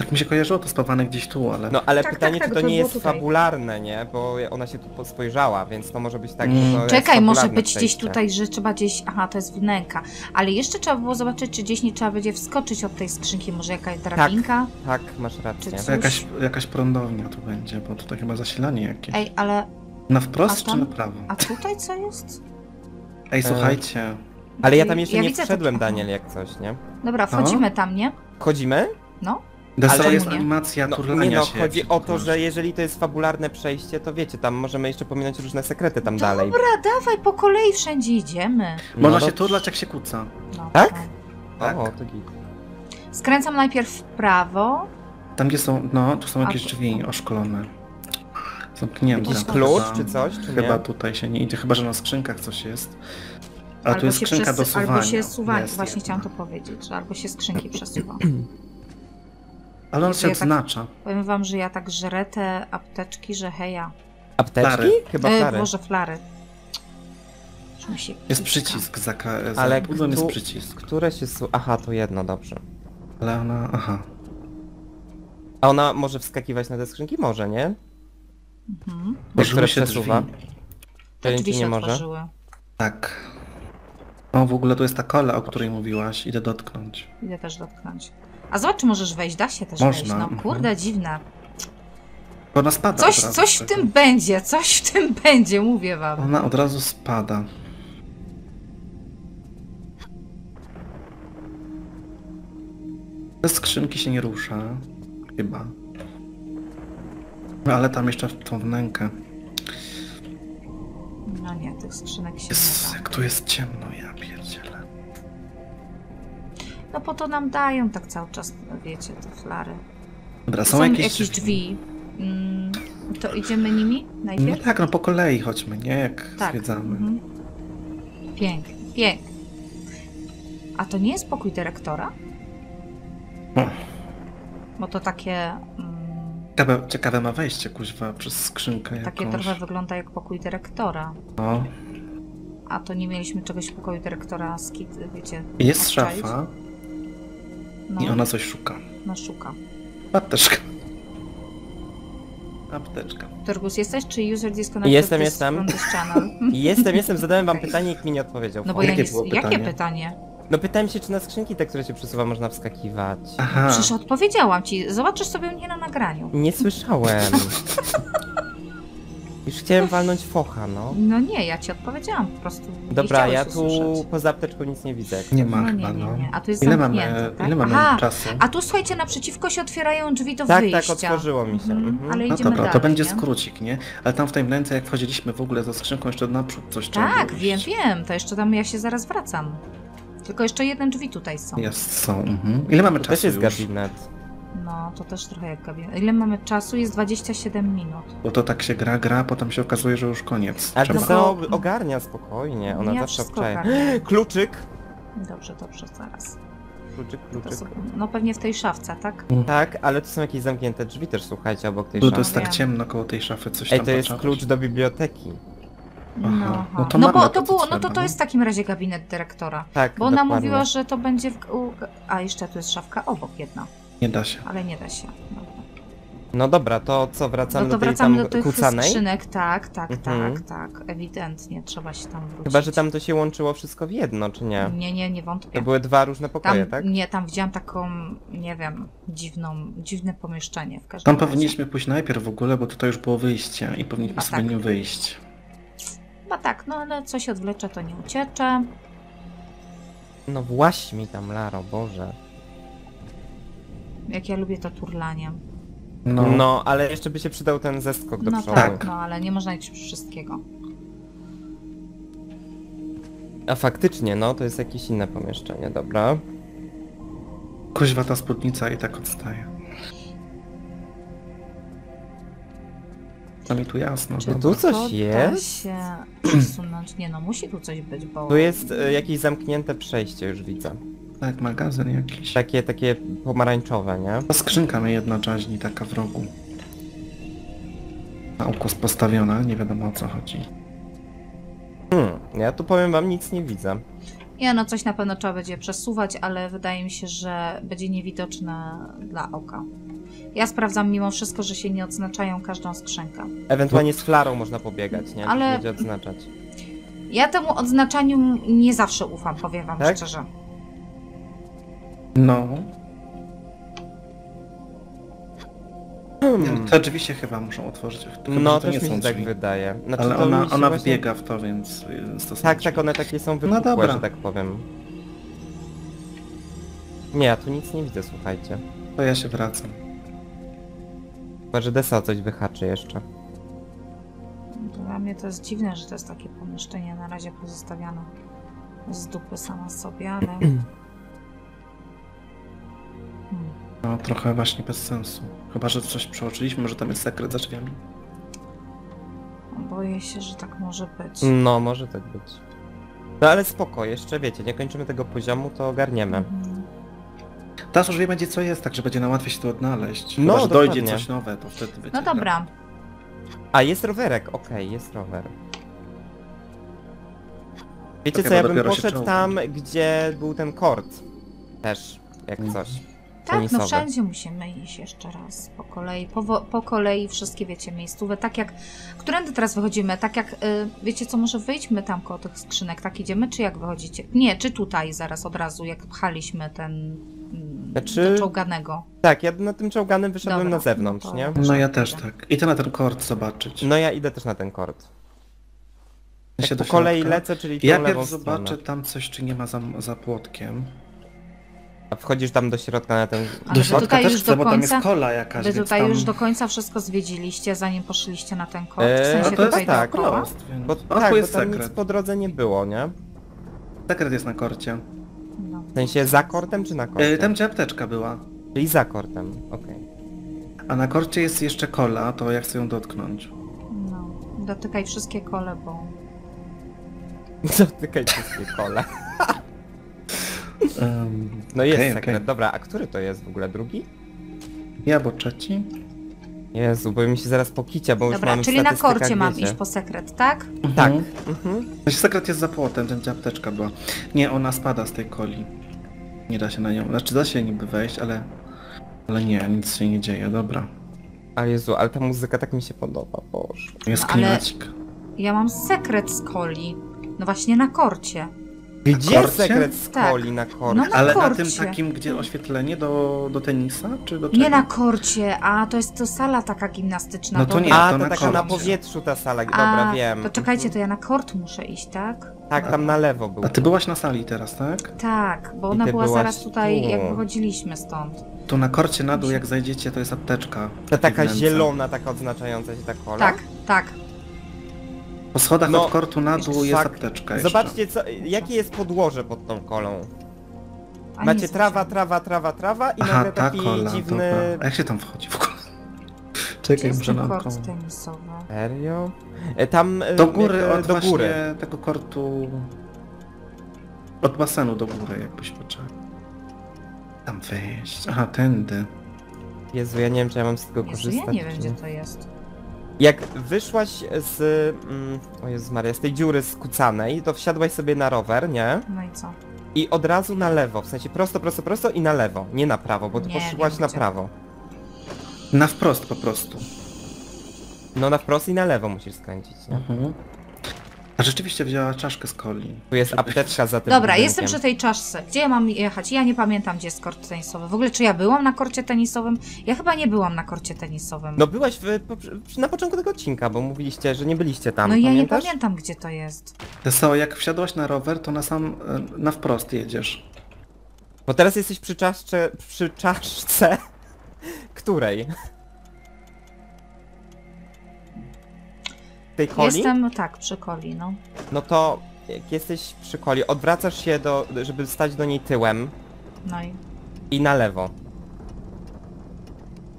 Tak mi się kojarzyło to spawane gdzieś tu, ale... No ale Tak, pytanie, tak, tak, czy to to nie było jest tutaj. fabularne, nie? Bo ona się tu po- spojrzała, więc to może być tak, Mm. że to jest Czekaj, może fabularne być gdzieś przejście. tutaj, że trzeba gdzieś... Aha, to jest wnęka. Ale jeszcze trzeba było zobaczyć, czy gdzieś nie trzeba będzie wskoczyć od tej skrzynki. Może jakaś drabinka? Tak, masz rację. Czy To jakaś, jakaś prądownia tu będzie, bo tutaj chyba zasilanie jakieś. Ej, ale... Na wprost A czy tam? na prawo? A tutaj co jest? Ej, słuchajcie. Ale ja tam jeszcze Ja nie widzę to- wszedłem. Daniel, jak coś, nie? Dobra, wchodzimy tam, nie? Wchodzimy? No. Ale jest nie. animacja No, turlania nie no, się. chodzi o to, że jeżeli to jest fabularne przejście, to wiecie, tam możemy jeszcze pominąć różne sekrety tam Dobra, dalej. dawaj, po kolei wszędzie idziemy. Można No się turlać jak się kłóca. Dobrze. Tak? tak. O, to git. Skręcam najpierw w prawo. Tam gdzie są, no, tu są A, jakieś tu- drzwi oszklone. Zamknięte. Jakiś To klucz chyba- czy coś, czy Chyba nie? tutaj się nie idzie, chyba że na skrzynkach coś jest. A albo tu jest się skrzynka do przesu- suwania. Albo się suwa... Jest Właśnie jedna. chciałam to powiedzieć, że albo się skrzynki przesuwa. Ale on się Ja tak- odznacza. Powiem wam, że ja tak żrę te apteczki, że heja. Apteczki? Flary. Chyba E, flary. Boże, flary. Jest przycisk za, za Ale pudłem jest kto- przycisk. Które się. Aha, to jedno, dobrze. Ale ona, aha. A ona może wskakiwać na te skrzynki? Może, nie? Mhm. Które się przesuwa. drzwi. Te drzwi nie się może. otworzyły. Tak. O, w ogóle to jest ta kola, o której mówiłaś. Idę dotknąć. Idę też dotknąć. A zobacz, czy możesz wejść. Da się też Można, wejść. No mhm. kurde, dziwne. Ona spada Coś, od razu coś w tym będzie, coś w tym będzie, mówię wam. Ona od razu spada. Te skrzynki się nie rusza. Chyba. No ale tam jeszcze w tą wnękę. No nie, tych skrzynek się Jest, nie da. jak tu jest ciemno, ja pierdzielę. No po to nam dają tak cały czas, wiecie, te flary. Dobra, Są, są, jakieś, jakieś, drzwi. Mm, to idziemy nimi No najpierw? tak, no po kolei chodźmy, nie? Jak Tak. zwiedzamy. Mhm. Pięknie, pięknie. A to nie jest pokój dyrektora? O. Bo to takie... Mm, Ciekawe, ciekawe ma wejście, kuźwa, przez skrzynkę jakąś. takie trochę wygląda jak pokój dyrektora. No. A to nie mieliśmy czegoś w pokoju dyrektora z kit, wiecie... Jest szafa No, i ona coś szuka. no szuka. Apteczka. Apteczka. Turgus, jesteś czy user disconnected Jestem, jestem. Jestem, jestem, zadałem wam pytanie, nikt mi nie odpowiedział. No bo Fajnie. ja nie... Jakie było Jakie pytanie? pytanie? No pytałem się, czy na skrzynki te, które się przesuwa, można wskakiwać. Aha. Przecież odpowiedziałam ci. Zobaczysz sobie mnie na nagraniu. Nie słyszałem. Już chciałem walnąć focha, no. No nie, ja ci odpowiedziałam po prostu. nie Dobra, ja tu usłyszeć. poza apteczką nic nie widzę. Nie ma No chyba, nie, nie, no. nie. A tu jest Ile mamy, tak? ile mamy Aha, czasu? A tu słuchajcie, naprzeciwko się otwierają drzwi do Tak, wyjścia. tak, otworzyło mi się. Mhm, Mhm. Ale No idziemy dobra, dalej, to będzie nie? skrócik, nie? Ale tam w tej wnęce, jak wchodziliśmy w ogóle za skrzynką jeszcze naprzód, coś trzeba Tak, wiem, wiem. To jeszcze tam ja się zaraz wracam. Tylko jeszcze jedne drzwi tutaj są. Jest, są. Mhm. Ile mamy To czasu też jest już? gabinet. No, to też trochę jak gabinet. Ile mamy czasu? Jest 27 minut. Bo to tak się gra, gra, a potem się okazuje, że już koniec. Ale Trzeba. to ogarnia spokojnie, ona ja zawsze ogarniam. Kluczyk! Dobrze, dobrze, zaraz. Kluczyk, To kluczyk. są, no pewnie w tej szafce, tak? Tak, ale tu są jakieś zamknięte drzwi też, słuchajcie, obok tej to szafy. jest tak Wiem. ciemno koło tej szafy, coś Ej, tam to jest patrzałeś? klucz do biblioteki. No. No to no bo to, to było, no to to no. jest w takim razie gabinet dyrektora. Tak, Bo ona dokładnie. mówiła, że to będzie w... U... A jeszcze tu jest szafka obok jedna, Nie da się. ale nie da się. Dobra. No dobra, to co, wracamy No to do tej wracamy tam do tych kucanej? skrzynek, tak, tak, Mhm. tak, tak. Ewidentnie, trzeba się tam wrócić. Chyba, że tam to się łączyło wszystko w jedno, czy nie? Nie, nie, nie wątpię. To były dwa różne pokoje, tam, tak? Nie, tam widziałam taką, nie wiem, dziwną, dziwne pomieszczenie w każdym Tam razie. powinniśmy pójść najpierw w ogóle, bo tutaj już było wyjście i powinniśmy sobie tak. nim wyjść. Chyba tak, no ale co się odwlecze, to nie uciecze. No właśnie mi tam, Laro, Boże. Jak ja lubię to turlanie. No, No. ale jeszcze by się przydał ten zeskok do No przodu. tak, no ale nie można mieć wszystkiego. A faktycznie, no, to jest jakieś inne pomieszczenie, dobra. kuźwa ta spódnica i tak odstaje. To mi tu jasno. Czy dobra. tu coś to jest? Da się przesunąć. Nie no, musi tu coś być, bo... Tu jest e, jakieś zamknięte przejście, już widzę. Tak, magazyn jakiś. Takie, takie pomarańczowe, nie? Ta skrzynka mnie jednocześnie taka w rogu. Na ukos postawiona, nie wiadomo o co chodzi. Hmm, ja tu powiem wam, nic nie widzę. Nie no, coś na pewno trzeba będzie przesuwać, ale wydaje mi się, że będzie niewidoczne dla oka. Ja sprawdzam mimo wszystko, że się nie odznaczają każdą skrzynkę. Ewentualnie z flarą można pobiegać, nie? Ale- Ale... Będzie odznaczać. Ja temu odznaczaniu nie zawsze ufam, powiem wam Tak? szczerze. No, Hmm. drzwi się chyba muszą otworzyć. Chyba, No, to też nie mi są się tak drzwi. wydaje. Znaczy, Ale to mi ona, się ona właśnie- wbiega w to, więc... y, to są Tak, drzwi. tak, one takie są No wypukłe, dobra. że tak powiem. Nie, ja tu nic nie widzę, słuchajcie. To ja się wracam. Chyba, że Desa coś wyhaczy jeszcze. Dla mnie to jest dziwne, że to jest takie pomieszczenie na razie pozostawione z dupy sama sobie, ale... trochę właśnie bez sensu. Chyba, że coś przeoczyliśmy, że tam jest sekret za drzwiami. Boję się, że tak może być. No, może tak być. No ale spoko, jeszcze wiecie, nie kończymy tego poziomu, to ogarniemy. Mhm. Teraz już wie będzie co jest, także będzie nam łatwiej się tu odnaleźć. No, Chyba, że dojdzie coś nowe, to wtedy będzie... No dobra, A, jest rowerek, okej, jest rower. Wiecie co, ja bym poszedł tam, gdzie był ten kord. Też, jak Mm. coś. Tak, no wszędzie musimy iść jeszcze raz po kolei, po, po kolei wszystkie, wiecie, miejscówe, tak jak, którędy teraz wychodzimy, tak jak, y, wiecie co, może wyjdźmy tam koło tych skrzynek, tak idziemy, czy jak wychodzicie? Nie, czy tutaj zaraz od razu, jak pchaliśmy ten, mm, Znaczy- do czołganego. Tak, ja na tym czołganym wyszedłem Dobra, na zewnątrz, to- nie? No ja też tak. Idę na ten kord zobaczyć. No ja idę też na ten kord. Ja się do po kolei lecę, czyli Ja pierw zobaczę tam coś, czy nie ma za, za płotkiem. A wchodzisz tam do środka na ten... Ale do środka tutaj też już chcę, do bo tam końca- jest kola jakaś, Wy tutaj tam... już do końca wszystko zwiedziliście, zanim poszliście na ten kod, w Eee, sensie No to jest tutaj tak, dookoła? prost, więc... Bo, o, tak, bo tam nic sekret. po drodze nie było, nie? Sekret jest na korcie. No. W sensie za kortem czy na korcie? E, tam gdzie apteczka była. Czyli za kortem, okej. A na korcie jest jeszcze kola, to ja chcę ją dotknąć. No, dotykaj wszystkie kole, bo... Dotykaj wszystkie kole. Um, No jest Okej, sekret. okej. Dobra, a który to jest w ogóle? Drugi? ja, bo trzeci? Jezu, bo mi się zaraz pokicia, bo już Dobra, mamy w czyli na statystykach, korcie mam wiecie. iść po sekret, tak? Tak. Mhm. Mhm. Znaczy, sekret jest za płotem, ten gdzie apteczka była. Nie, ona spada z tej coli. Nie da się na nią. Znaczy da się niby wejść, ale... Ale nie, nic się nie dzieje, dobra. A Jezu, ale ta muzyka tak mi się podoba, boże. Jest No, ale- klimacik. Ja mam sekret z coli. No właśnie na korcie. Gdzie korcie? sekret z Tak. coli na korcie? No na Ale na korcie. tym takim, gdzie oświetlenie do, do tenisa, czy do czego? Nie na korcie, a to jest to sala taka gimnastyczna. No to dobra. nie, A, to to na taka na korcie. powietrzu ta sala, A, dobra, wiem. To czekajcie, to ja na kort muszę iść, tak? Tak, tam na lewo był. A ty byłaś na sali teraz, tak? Tak, bo I ona ty była byłaś zaraz tutaj, tu. jak wychodziliśmy stąd. Tu na korcie na dół, jak zajdziecie, to jest apteczka. Ta taka Wnętrza. zielona, taka odznaczająca się ta kola? Tak, tak. Po schodach No, od kortu na dół jest apteczka jeszcze. Zobaczcie, co, jakie jest podłoże pod tą kolą. A Macie trawa, trawa, trawa, trawa i Aha, nagle ta taki kola, dziwny... dobra. A jak się tam wchodzi w ogóle? Czekaj, jest muszę ten naokoło. kort tenisowy? Serio? E, Tam... e, Do góry, e, od do właśnie góry. tego kortu... Od basenu do góry, jakbyś patrzył. Tam wejść. Aha, tędy. Jezu, ja nie wiem, czy ja mam z tego Jezu, korzystać. ja nie wiem, czy gdzie to jest. Jak wyszłaś z... Mm, o Jezus Maria, z tej dziury skucanej, to wsiadłaś sobie na rower, nie? No i co? I od razu na lewo, w sensie prosto, prosto, prosto i na lewo, nie na prawo, bo ty Nie poszłaś wiem, na gdzie. prawo. Na wprost po prostu. No na wprost i na lewo musisz skręcić, nie? Mhm. A rzeczywiście wzięła czaszkę z coli. Tu jest apteczka za tym Dobra, budynkiem. jestem przy tej czaszce. Gdzie ja mam jechać? Ja nie pamiętam, gdzie jest kort tenisowy. W ogóle, czy ja byłam na korcie tenisowym? Ja chyba nie byłam na korcie tenisowym. No byłaś w, na początku tego odcinka, bo mówiliście, że nie byliście tam, No i ja nie pamiętasz? pamiętam, gdzie to jest. So, jak wsiadłaś na rower, to na sam, e, na wprost jedziesz. Bo teraz jesteś przy czaszce, przy czaszce, której? Tej coli? Jestem, tak, przy coli, no. No to jak jesteś przy coli, odwracasz się, do, żeby stać do niej tyłem No i... i na lewo.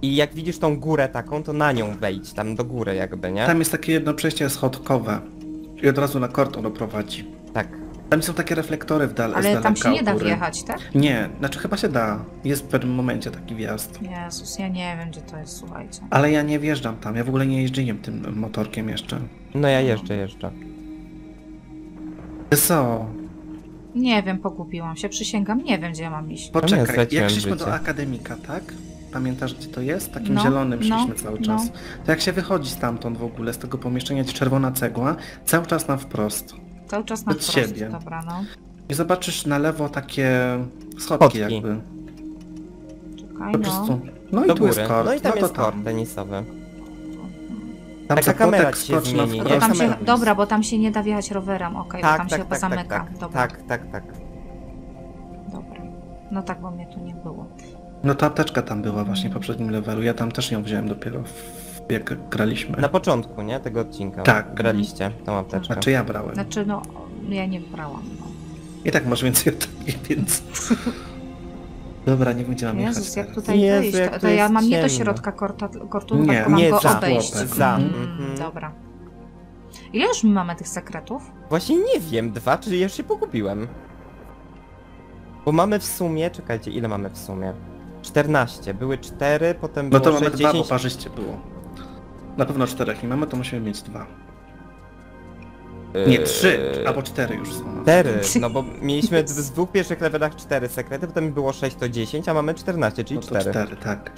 I jak widzisz tą górę taką, to na nią wejdź, tam do góry jakby, nie? Tam jest takie jedno przejście schodkowe. I od razu na kort ono prowadzi. Tam są takie reflektory w dal z Ale daleka tam się nie da wjechać, tak? Nie, znaczy chyba się da. Jest w pewnym momencie taki wjazd. Jezus, ja nie wiem, gdzie to jest, słuchajcie. Ale ja nie wjeżdżam tam, ja w ogóle nie jeździłem tym motorkiem jeszcze. No ja jeżdżę, jeżdżę. So, Nie wiem, pogubiłam się, przysięgam, nie wiem, gdzie ja mam iść. poczekaj, jak szliśmy do akademika, tak? Pamiętasz gdzie to jest? Takim No, zielonym no, szliśmy cały no. czas. To jak się wychodzi stamtąd w ogóle, z tego pomieszczenia, gdzie czerwona cegła, cały czas na wprost. Cały czas na wprost, siebie. dobra, no. I zobaczysz na lewo takie schodki Schodki. jakby. Czekaj, Po no. prostu. No i Do tu jest góry. kort. No i tam to jest kort tenisowy. Tam Taka kamera ci się zmieni, nie? Bo tam się, dobra, bo tam się nie da wjechać rowerem, okej, bo Tak, tam tak, się chyba tak, tak, zamyka. tak, dobra, tak, tak, tak. dobra. No tak, bo mnie tu nie było. No ta apteczka tam była właśnie w poprzednim levelu. Ja tam też ją wziąłem dopiero w, jak graliśmy. Na początku, nie? Tego odcinka. Tak. Graliście tą apteczkę. Znaczy ja brałem. Znaczy, no, ja nie brałam, no. I tak masz więcej od mnie, więc... Dobra, nie będziemy jechać Jezus, jak teraz. tutaj Jezu, wyjść? jak To, to ja jest mam nie do środka korta, kortu, Nie, tylko mam nie, go za, obejść. za, Mm, mhm. Dobra. Ile już my mamy tych sekretów? Właśnie nie wiem, dwa, czy już się pogubiłem. Bo mamy w sumie, czekajcie, ile mamy w sumie? 14, były 4, potem No było to mamy 6, dwa, bo 10... parzyście było. Na pewno czterech nie mamy, to musimy mieć dwa. Nie, Yy, trzy, albo cztery już są. Cztery, no bo mieliśmy w dwóch pierwszych levelach cztery sekrety, potem było 6 to 10, a mamy 14, czyli No to 4. cztery, tak.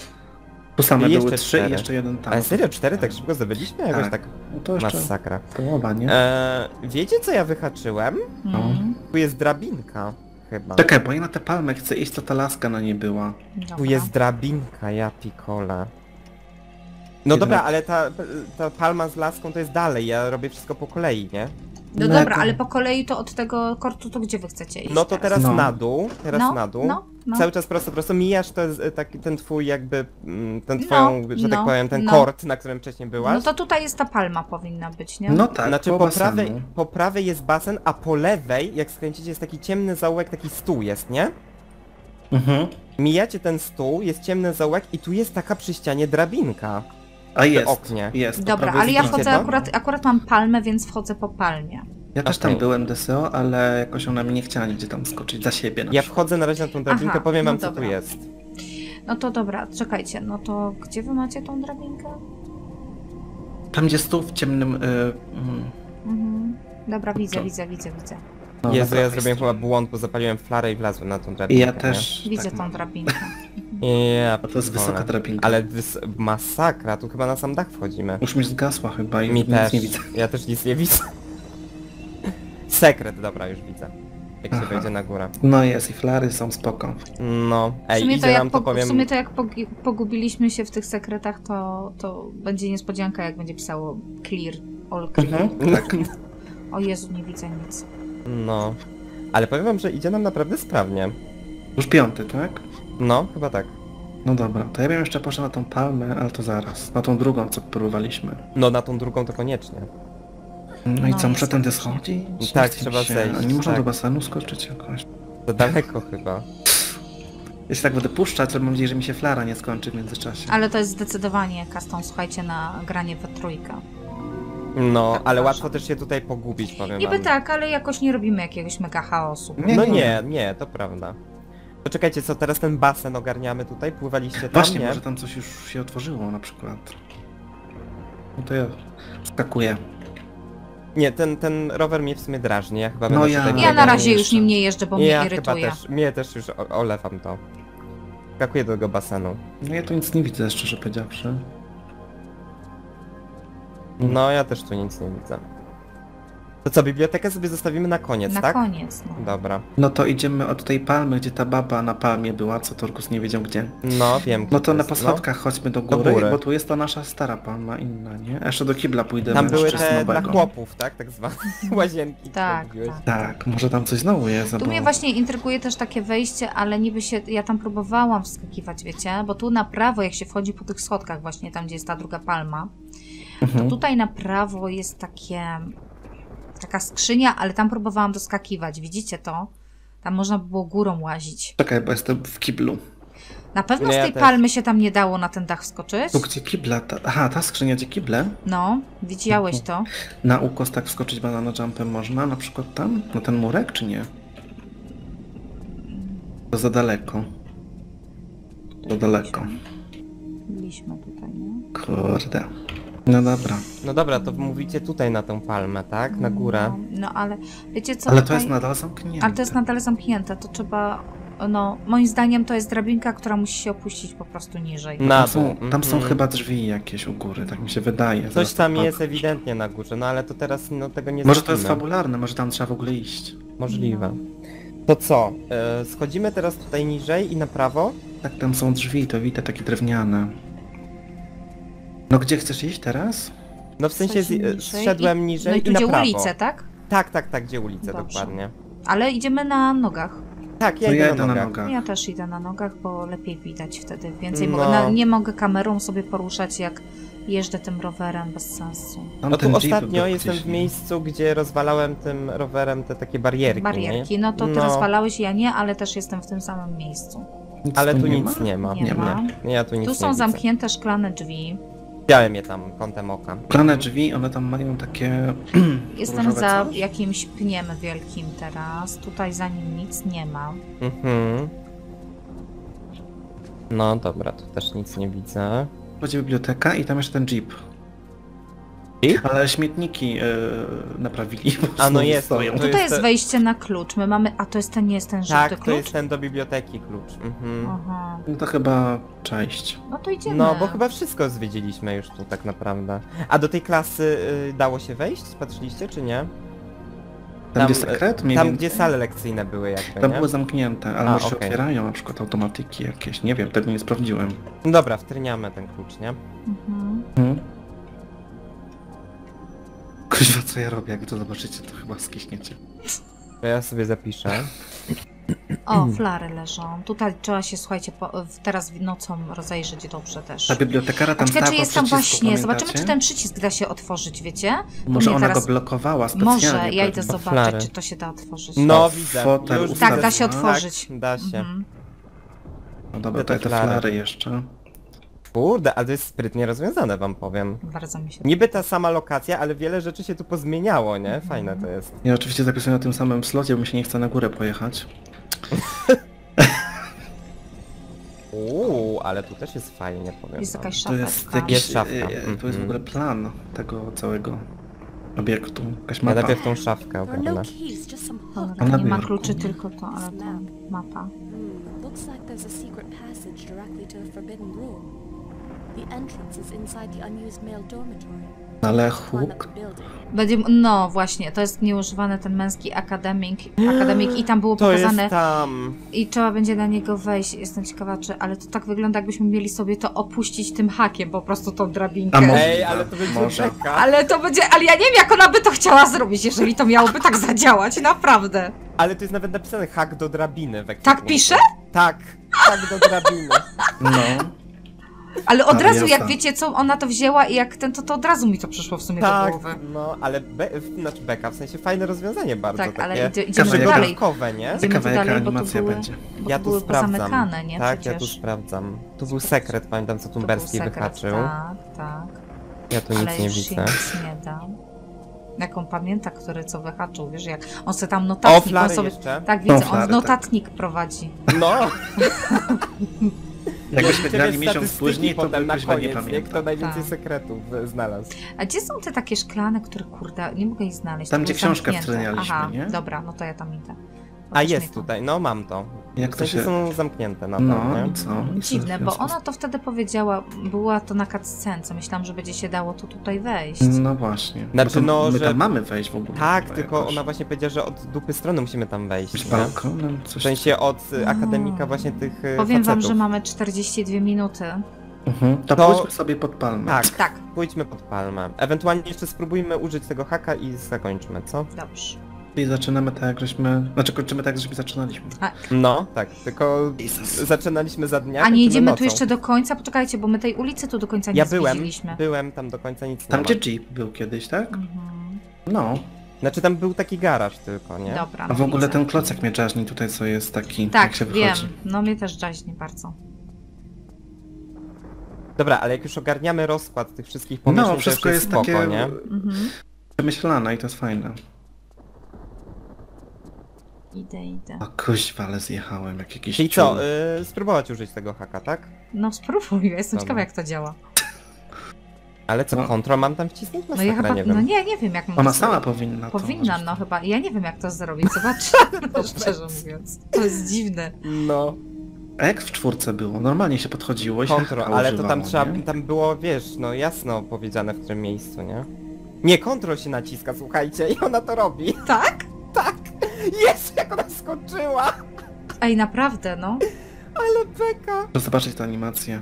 Tu same I były jeszcze trzy cztery. i jeszcze jeden tam. Ale serio, 4 tak szybko zdobyliśmy? Jakoś tak No to jeszcze masakra. połowa, nie? Eee, wiecie co ja wyhaczyłem? Mm, Tu jest drabinka, chyba. Czekaj, bo ja na tę palmę chcę iść, to ta laska na niej była. dobra. Tu jest drabinka, ja pikole. No dobra, ale ta, ta palma z laską to jest dalej, ja robię wszystko po kolei, nie? No No dobra, to- ale po kolei to od tego kortu to gdzie wy chcecie iść No to teraz No. na dół, teraz no, na dół. No, no. Cały czas prosto, prosto mijasz to, taki, ten twój jakby, mm, ten No, twoją, że tak no, powiem, ten no. kort, na którym wcześniej no byłaś. to tutaj jest ta palma powinna być, nie? No tak, znaczy po po basenu. prawej, po prawej jest basen, a po lewej, jak skręcicie, jest taki ciemny zaułek, taki stół jest, nie? Mhm. Mijacie ten stół, jest ciemny zaułek i tu jest taka przy ścianie drabinka. A jest, oknie. jest. Dobra, ale ja wchodzę to? akurat, akurat mam palmę, więc wchodzę po palmie. Ja też tam Okej. byłem DSO, ale jakoś ona mi nie chciała nigdzie tam skoczyć za siebie na Ja wchodzę na razie na tą drabinkę, Aha, powiem wam no co dobra. tu jest. No to dobra, czekajcie, no to gdzie wy macie tą drabinkę? Tam gdzie stół w ciemnym... Y, mm, Mhm. Dobra, widzę, To- widzę, widzę, widzę. no, Jezu, ja zrobiłem chyba błąd, bo zapaliłem flarę i wlazłem na tą I drabinkę. ja też. Widzę tak tą drabinkę. Nie? Ja Bo to jest wysoka drabinka. Ale wys masakra, tu chyba na sam dach wchodzimy. Już mi zgasła chyba i Mi nic też. nie widzę. Ja też nic nie widzę. Sekret, dobra, już widzę. Jak się Aha. wejdzie na górę. No jest i flary są spoko. No, W ej, sumie, to idzie jak, nam to po, powiem... w sumie to jak pogi- pogubiliśmy się w tych sekretach, to, to będzie niespodzianka, jak będzie pisało clear, all clear. Mhm. Tak. O Jezu, nie widzę nic. No. Ale powiem wam, że idzie nam naprawdę sprawnie. Już piąty, tak? No, chyba tak. No dobra, to ja bym jeszcze poszedł na tą palmę, ale to zaraz. Na tą drugą, co próbowaliśmy. No, na tą drugą to koniecznie. No i No, co, muszę jest tędy schodzić? Tak, chce mi trzeba się. zejść, A nie można tak. do basenu skoczyć jakoś? Za daleko chyba. Jeśli tak będę puszczać, to mam nadzieję, że mi się flara nie skończy w międzyczasie. Ale to jest zdecydowanie custom, słuchajcie, na granie we trójkę. No, Tak ale łatwo też się tutaj pogubić, powiem Niby wam. tak, ale jakoś nie robimy jakiegoś mega chaosu. Nie, No nie, nie, to prawda. To czekajcie, co teraz ten basen ogarniamy tutaj? Pływaliście tam, Właśnie, nie? może tam coś już się otworzyło na przykład. No to ja skakuję. Nie, ten, ten rower mnie w sumie drażni, ja chyba No będę ja- tutaj Ja na biegał. razie już jeszcze. nim nie jeżdżę, bo mnie ja chyba irytuje. też, mnie też już o- olewam to. Skakuję do tego basenu. No ja tu nic nie widzę, szczerze powiedziawszy. No, ja też tu nic nie widzę. To co, bibliotekę sobie zostawimy na koniec, Na tak? koniec, no. Dobra. No to idziemy od tej palmy, gdzie ta baba na palmie była, co Torkus nie wiedział gdzie. No, wiem. No gdzie to na jest, po schodkach chodźmy do Do góry, góry. bo tu jest ta nasza stara palma inna, nie? A jeszcze do kibla pójdę Tam były te dla chłopów, tak? Tak zwane łazienki. Tak, mówiłeś. tak. Tak, może tam coś znowu jest, Tu bo... mnie właśnie intryguje też takie wejście, ale niby się, ja tam próbowałam wskakiwać, wiecie, bo tu na prawo, jak się wchodzi po tych schodkach właśnie, tam gdzie jest ta druga palma, to Mhm. tutaj na prawo jest takie, taka skrzynia, ale tam próbowałam doskakiwać, widzicie to? Tam można by było górą łazić. Czekaj, bo jestem w kiblu. Na pewno Nie, z ja tej też. palmy się tam nie dało na ten dach wskoczyć? Tu gdzie kibla, ta... aha, ta skrzynia gdzie kible? No, widziałeś to? Na ukos tak wskoczyć banana jumpem można, na przykład tam? Na ten murek, czy nie? To za daleko. Za daleko. Byliśmy tutaj, nie? Kurde. No dobra. No dobra, to mówicie tutaj na tą palmę, tak? Na górę. No, no ale wiecie co? Ale to tutaj- jest nadal zamknięte. Ale to jest nadal zamknięte, to trzeba. No, moim zdaniem to jest drabinka, która musi się opuścić po prostu niżej. Na Tam są, tam są mhm. chyba drzwi jakieś u góry, tak mi się wydaje. Coś tam to jest patrzę. ewidentnie na górze, no ale to teraz no tego nie Może to jest fabularne, może tam trzeba w ogóle iść. Możliwe. To co? E, schodzimy teraz tutaj niżej i na prawo? Tak, tam są drzwi, to widzę takie drewniane. No gdzie chcesz iść teraz? No w sensie z, niżej zszedłem i- niżej No i i, tu na gdzie prawo. ulicę, tak? Tak, tak, tak, gdzie ulicę Dobrze. dokładnie. Ale idziemy na nogach. Tak, ja To idę ja na idę na nogach. nogach. Ja też idę na nogach, bo lepiej widać wtedy. Więcej No. mogę, na, nie mogę kamerą sobie poruszać, jak jeżdżę tym rowerem bez sensu. Tam No ten tu ostatnio był jestem gdzieś, w nie? miejscu, gdzie rozwalałem tym rowerem te takie barierki, Barierki, nie? no to ty No. rozwalałeś, ja nie, ale też jestem w tym samym miejscu. Nic Ale tu nie nic ma? nie ma. Nie Nie ma. Nie, ja tu nic Tu nie są widzę. zamknięte szklane drzwi. Widziałem je tam kątem oka. Szklane drzwi, one tam mają takie... Jestem różowe za coś? jakimś pniem wielkim teraz. Tutaj za nim nic nie ma. Mhm. No dobra, tu też nic nie widzę. Będzie biblioteka i tam jeszcze ten jeep. I? Ale śmietniki e, naprawili. A, no jest, to Tutaj jest jest wejście na klucz. My mamy... A to jest ten, nie jest ten żółty Tak, to klucz? jest ten do biblioteki klucz. Mhm. Aha. No to chyba część. No to idziemy. No, bo chyba wszystko zwiedziliśmy już tu tak naprawdę. A do tej klasy y, dało się wejść? Patrzyliście czy nie? Tam, gdzie y, sekret? Mniej Tam więcej? gdzie sale lekcyjne były jakby, Tam nie? były zamknięte, ale A, może się okej. otwierają na przykład automatyki jakieś. Nie wiem, tego nie sprawdziłem. Dobra, wtryniamy ten klucz, nie? Mhm. Hmm? Kuźwa, co ja robię? Jak to zobaczycie, to chyba skiśniecie. To ja sobie zapiszę. O, flary leżą. Tutaj trzeba się, słuchajcie, po, teraz nocą rozejrzeć dobrze też. Ta bibliotekara tam stała czy jest tam właśnie, zobaczymy pamiętacie? czy ten przycisk da się otworzyć, wiecie? Może ona teraz- go blokowała specjalnie. Może, ja idę zobaczyć, Flary. czy to się da otworzyć. No, O, widzę. fotel. Tak, da się otworzyć. Tak, da się. Mhm. No dobra, to te flary jeszcze. Kurde, ale to jest sprytnie rozwiązane, wam powiem. Bardzo mi się Niby ta sama lokacja, ale wiele rzeczy się tu pozmieniało, nie? Fajne to jest. Ja oczywiście zapisuję na tym samym slocie, bo mi się nie chce na górę pojechać. Uuu, ale tu też jest fajnie, powiem Jest wam. jakaś To jest szafeczka. jakiś... Jest szafka. e, To jest w Mhm. ogóle plan tego całego obiektu. Jakaś Ja mapa. najpierw tą szafkę There are ogarnę. no keys, just some hooks. Dobra, Ona nie ma kluczy, tylko to, ale to mapa. Hmm, looks like there's a secret passage directly to a forbidden room. Ale huk? the building. Będzie, no właśnie, to jest nieużywany ten męski akademik, akademik i tam było To pokazane jest tam. i trzeba będzie na niego wejść. Jestem ciekawa, czy, ale to tak wygląda, jakbyśmy mieli sobie to opuścić tym hakiem, po prostu tą drabinkę. Może- Ej, ale to będzie Może. Ale to będzie, ale ja nie wiem, jak ona by to chciała zrobić, jeżeli to miałoby tak zadziałać, naprawdę. Ale to jest nawet napisane hak do drabiny w Tak pisze? Tak, hak do drabiny. No. Ale od Ale razu, jak wiecie, co ona to wzięła i jak ten, to, to od razu mi to przyszło w sumie do tak, głowy. no, ale be, znaczy beka, w sensie fajne rozwiązanie bardzo, Tak, ale takie idzie, idziemy dalej. przygodówkowe, nie? Idziemy Ciekawe tu jaka dalej, bo tu animacja były, będzie. bo Ja tu tu były sprawdzam. pozamykane, nie? tak, ja tu Przecież. sprawdzam. Tu był sekret, pamiętam co To był Tumberski sekret, wyhaczył. Tak, tak. Ja tu ale nic nie już widzę. się nic nie da. Jak on pamięta, który co wyhaczył, wiesz, jak on sobie tam notatnik, O, flary on sobie... jeszcze. Tak, widzę, flary, on notatnik prowadzi. No! Jakbyśmy grali miesiąc później, to potem na koniec, nie? pamiętał. Kto najwięcej Tak. sekretów znalazł. A gdzie są te takie szklane, które, kurde, nie mogę ich znaleźć. Tam, gdzie książkę wtrenialiśmy, Aha, nie? dobra, no to ja tam idę. A jest tutaj, no mam to. Jak w to sensie się... są zamknięte na to, No nie? co? I Dziwne, w bo ona to wtedy powiedziała, była to na cutscence, myślałam, że będzie się dało to tutaj wejść. No właśnie. Znaczy, no, my że- tam mamy wejść w ogóle. Tak, tylko jakoś. ona właśnie powiedziała, że od dupy strony musimy tam wejść, balkonem, W coś... sensie od y, No. akademika właśnie tych y, Powiem wam, facetów. że mamy 42 minuty. Mhm. To, To- pójdźmy sobie pod palmę. Tak, Tak, pójdźmy pod palmę. Ewentualnie jeszcze spróbujmy użyć tego haka i zakończmy, co? dobrze. I zaczynamy tak, jak żeśmy... Znaczy kończymy tak, jak żeśmy zaczynaliśmy. No, tak, tylko zaczynaliśmy za dnia, A nie kończymy idziemy nocą. tu jeszcze do końca? Poczekajcie, bo my tej ulicy tu do końca nie Ja byłem, zwiedziliśmy. byłem tam do końca nic Tam nie gdzie ma. Jeep był kiedyś, tak? Mhm. No. Znaczy tam był taki garaż tylko, nie? Dobra. A w no ogóle widzę. ten klocek mnie drażni tutaj, co jest taki, Tak, jak się wiem. wychodzi. No mnie też drażni bardzo. Dobra, ale jak już ogarniamy rozkład tych wszystkich pomieszczeń, No, to wszystko jest spoko, takie nie? Mhm. przemyślane i to jest fajne. Idę, idę. O kuźwa, ale zjechałem jak jakiś Czyli ciul. co, y, spróbować użyć tego haka, tak? No spróbuj, ja jestem Dobra. ciekawa jak to działa. Ale co, No. kontrol mam tam wcisnąć? No ja Masakra, chyba, nie wiem. no nie, nie wiem jak mam Ona to sama zrobić. powinna to Powinna, no chyba. Ja nie wiem jak to zrobić, zobaczymy, no, szczerze mówiąc. To jest dziwne. No, A jak w czwórce było? Normalnie się podchodziło i się kontrol, haka ale to używało, tam trzeba, nie? tam było, wiesz, no jasno powiedziane w którym miejscu, nie? Nie, kontrol się naciska, słuchajcie, i ona to robi. Tak? Tak! Jest, jak ona skoczyła! Ej, naprawdę, no. Ale beka! Proszę zobaczyć tę animację.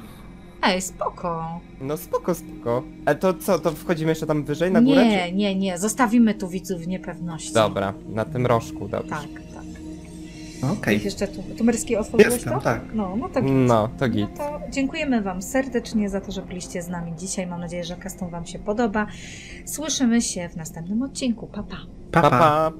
Ej, spoko. No spoko, spoko. A to co, to wchodzimy jeszcze tam wyżej, na górę? Nie, nie, nie. Zostawimy tu widzów w niepewności. Dobra, na tym rożku, dobrze. Tak, tak. Okej. Jak jeszcze tu, Tumerski otworzyłeś Jestem, to? tak. No, no to git. No, to No git. to dziękujemy Wam serdecznie za to, że byliście z nami dzisiaj. Mam nadzieję, że custom Wam się podoba. Słyszymy się w następnym odcinku. Pa. Pa, Pa, pa. pa.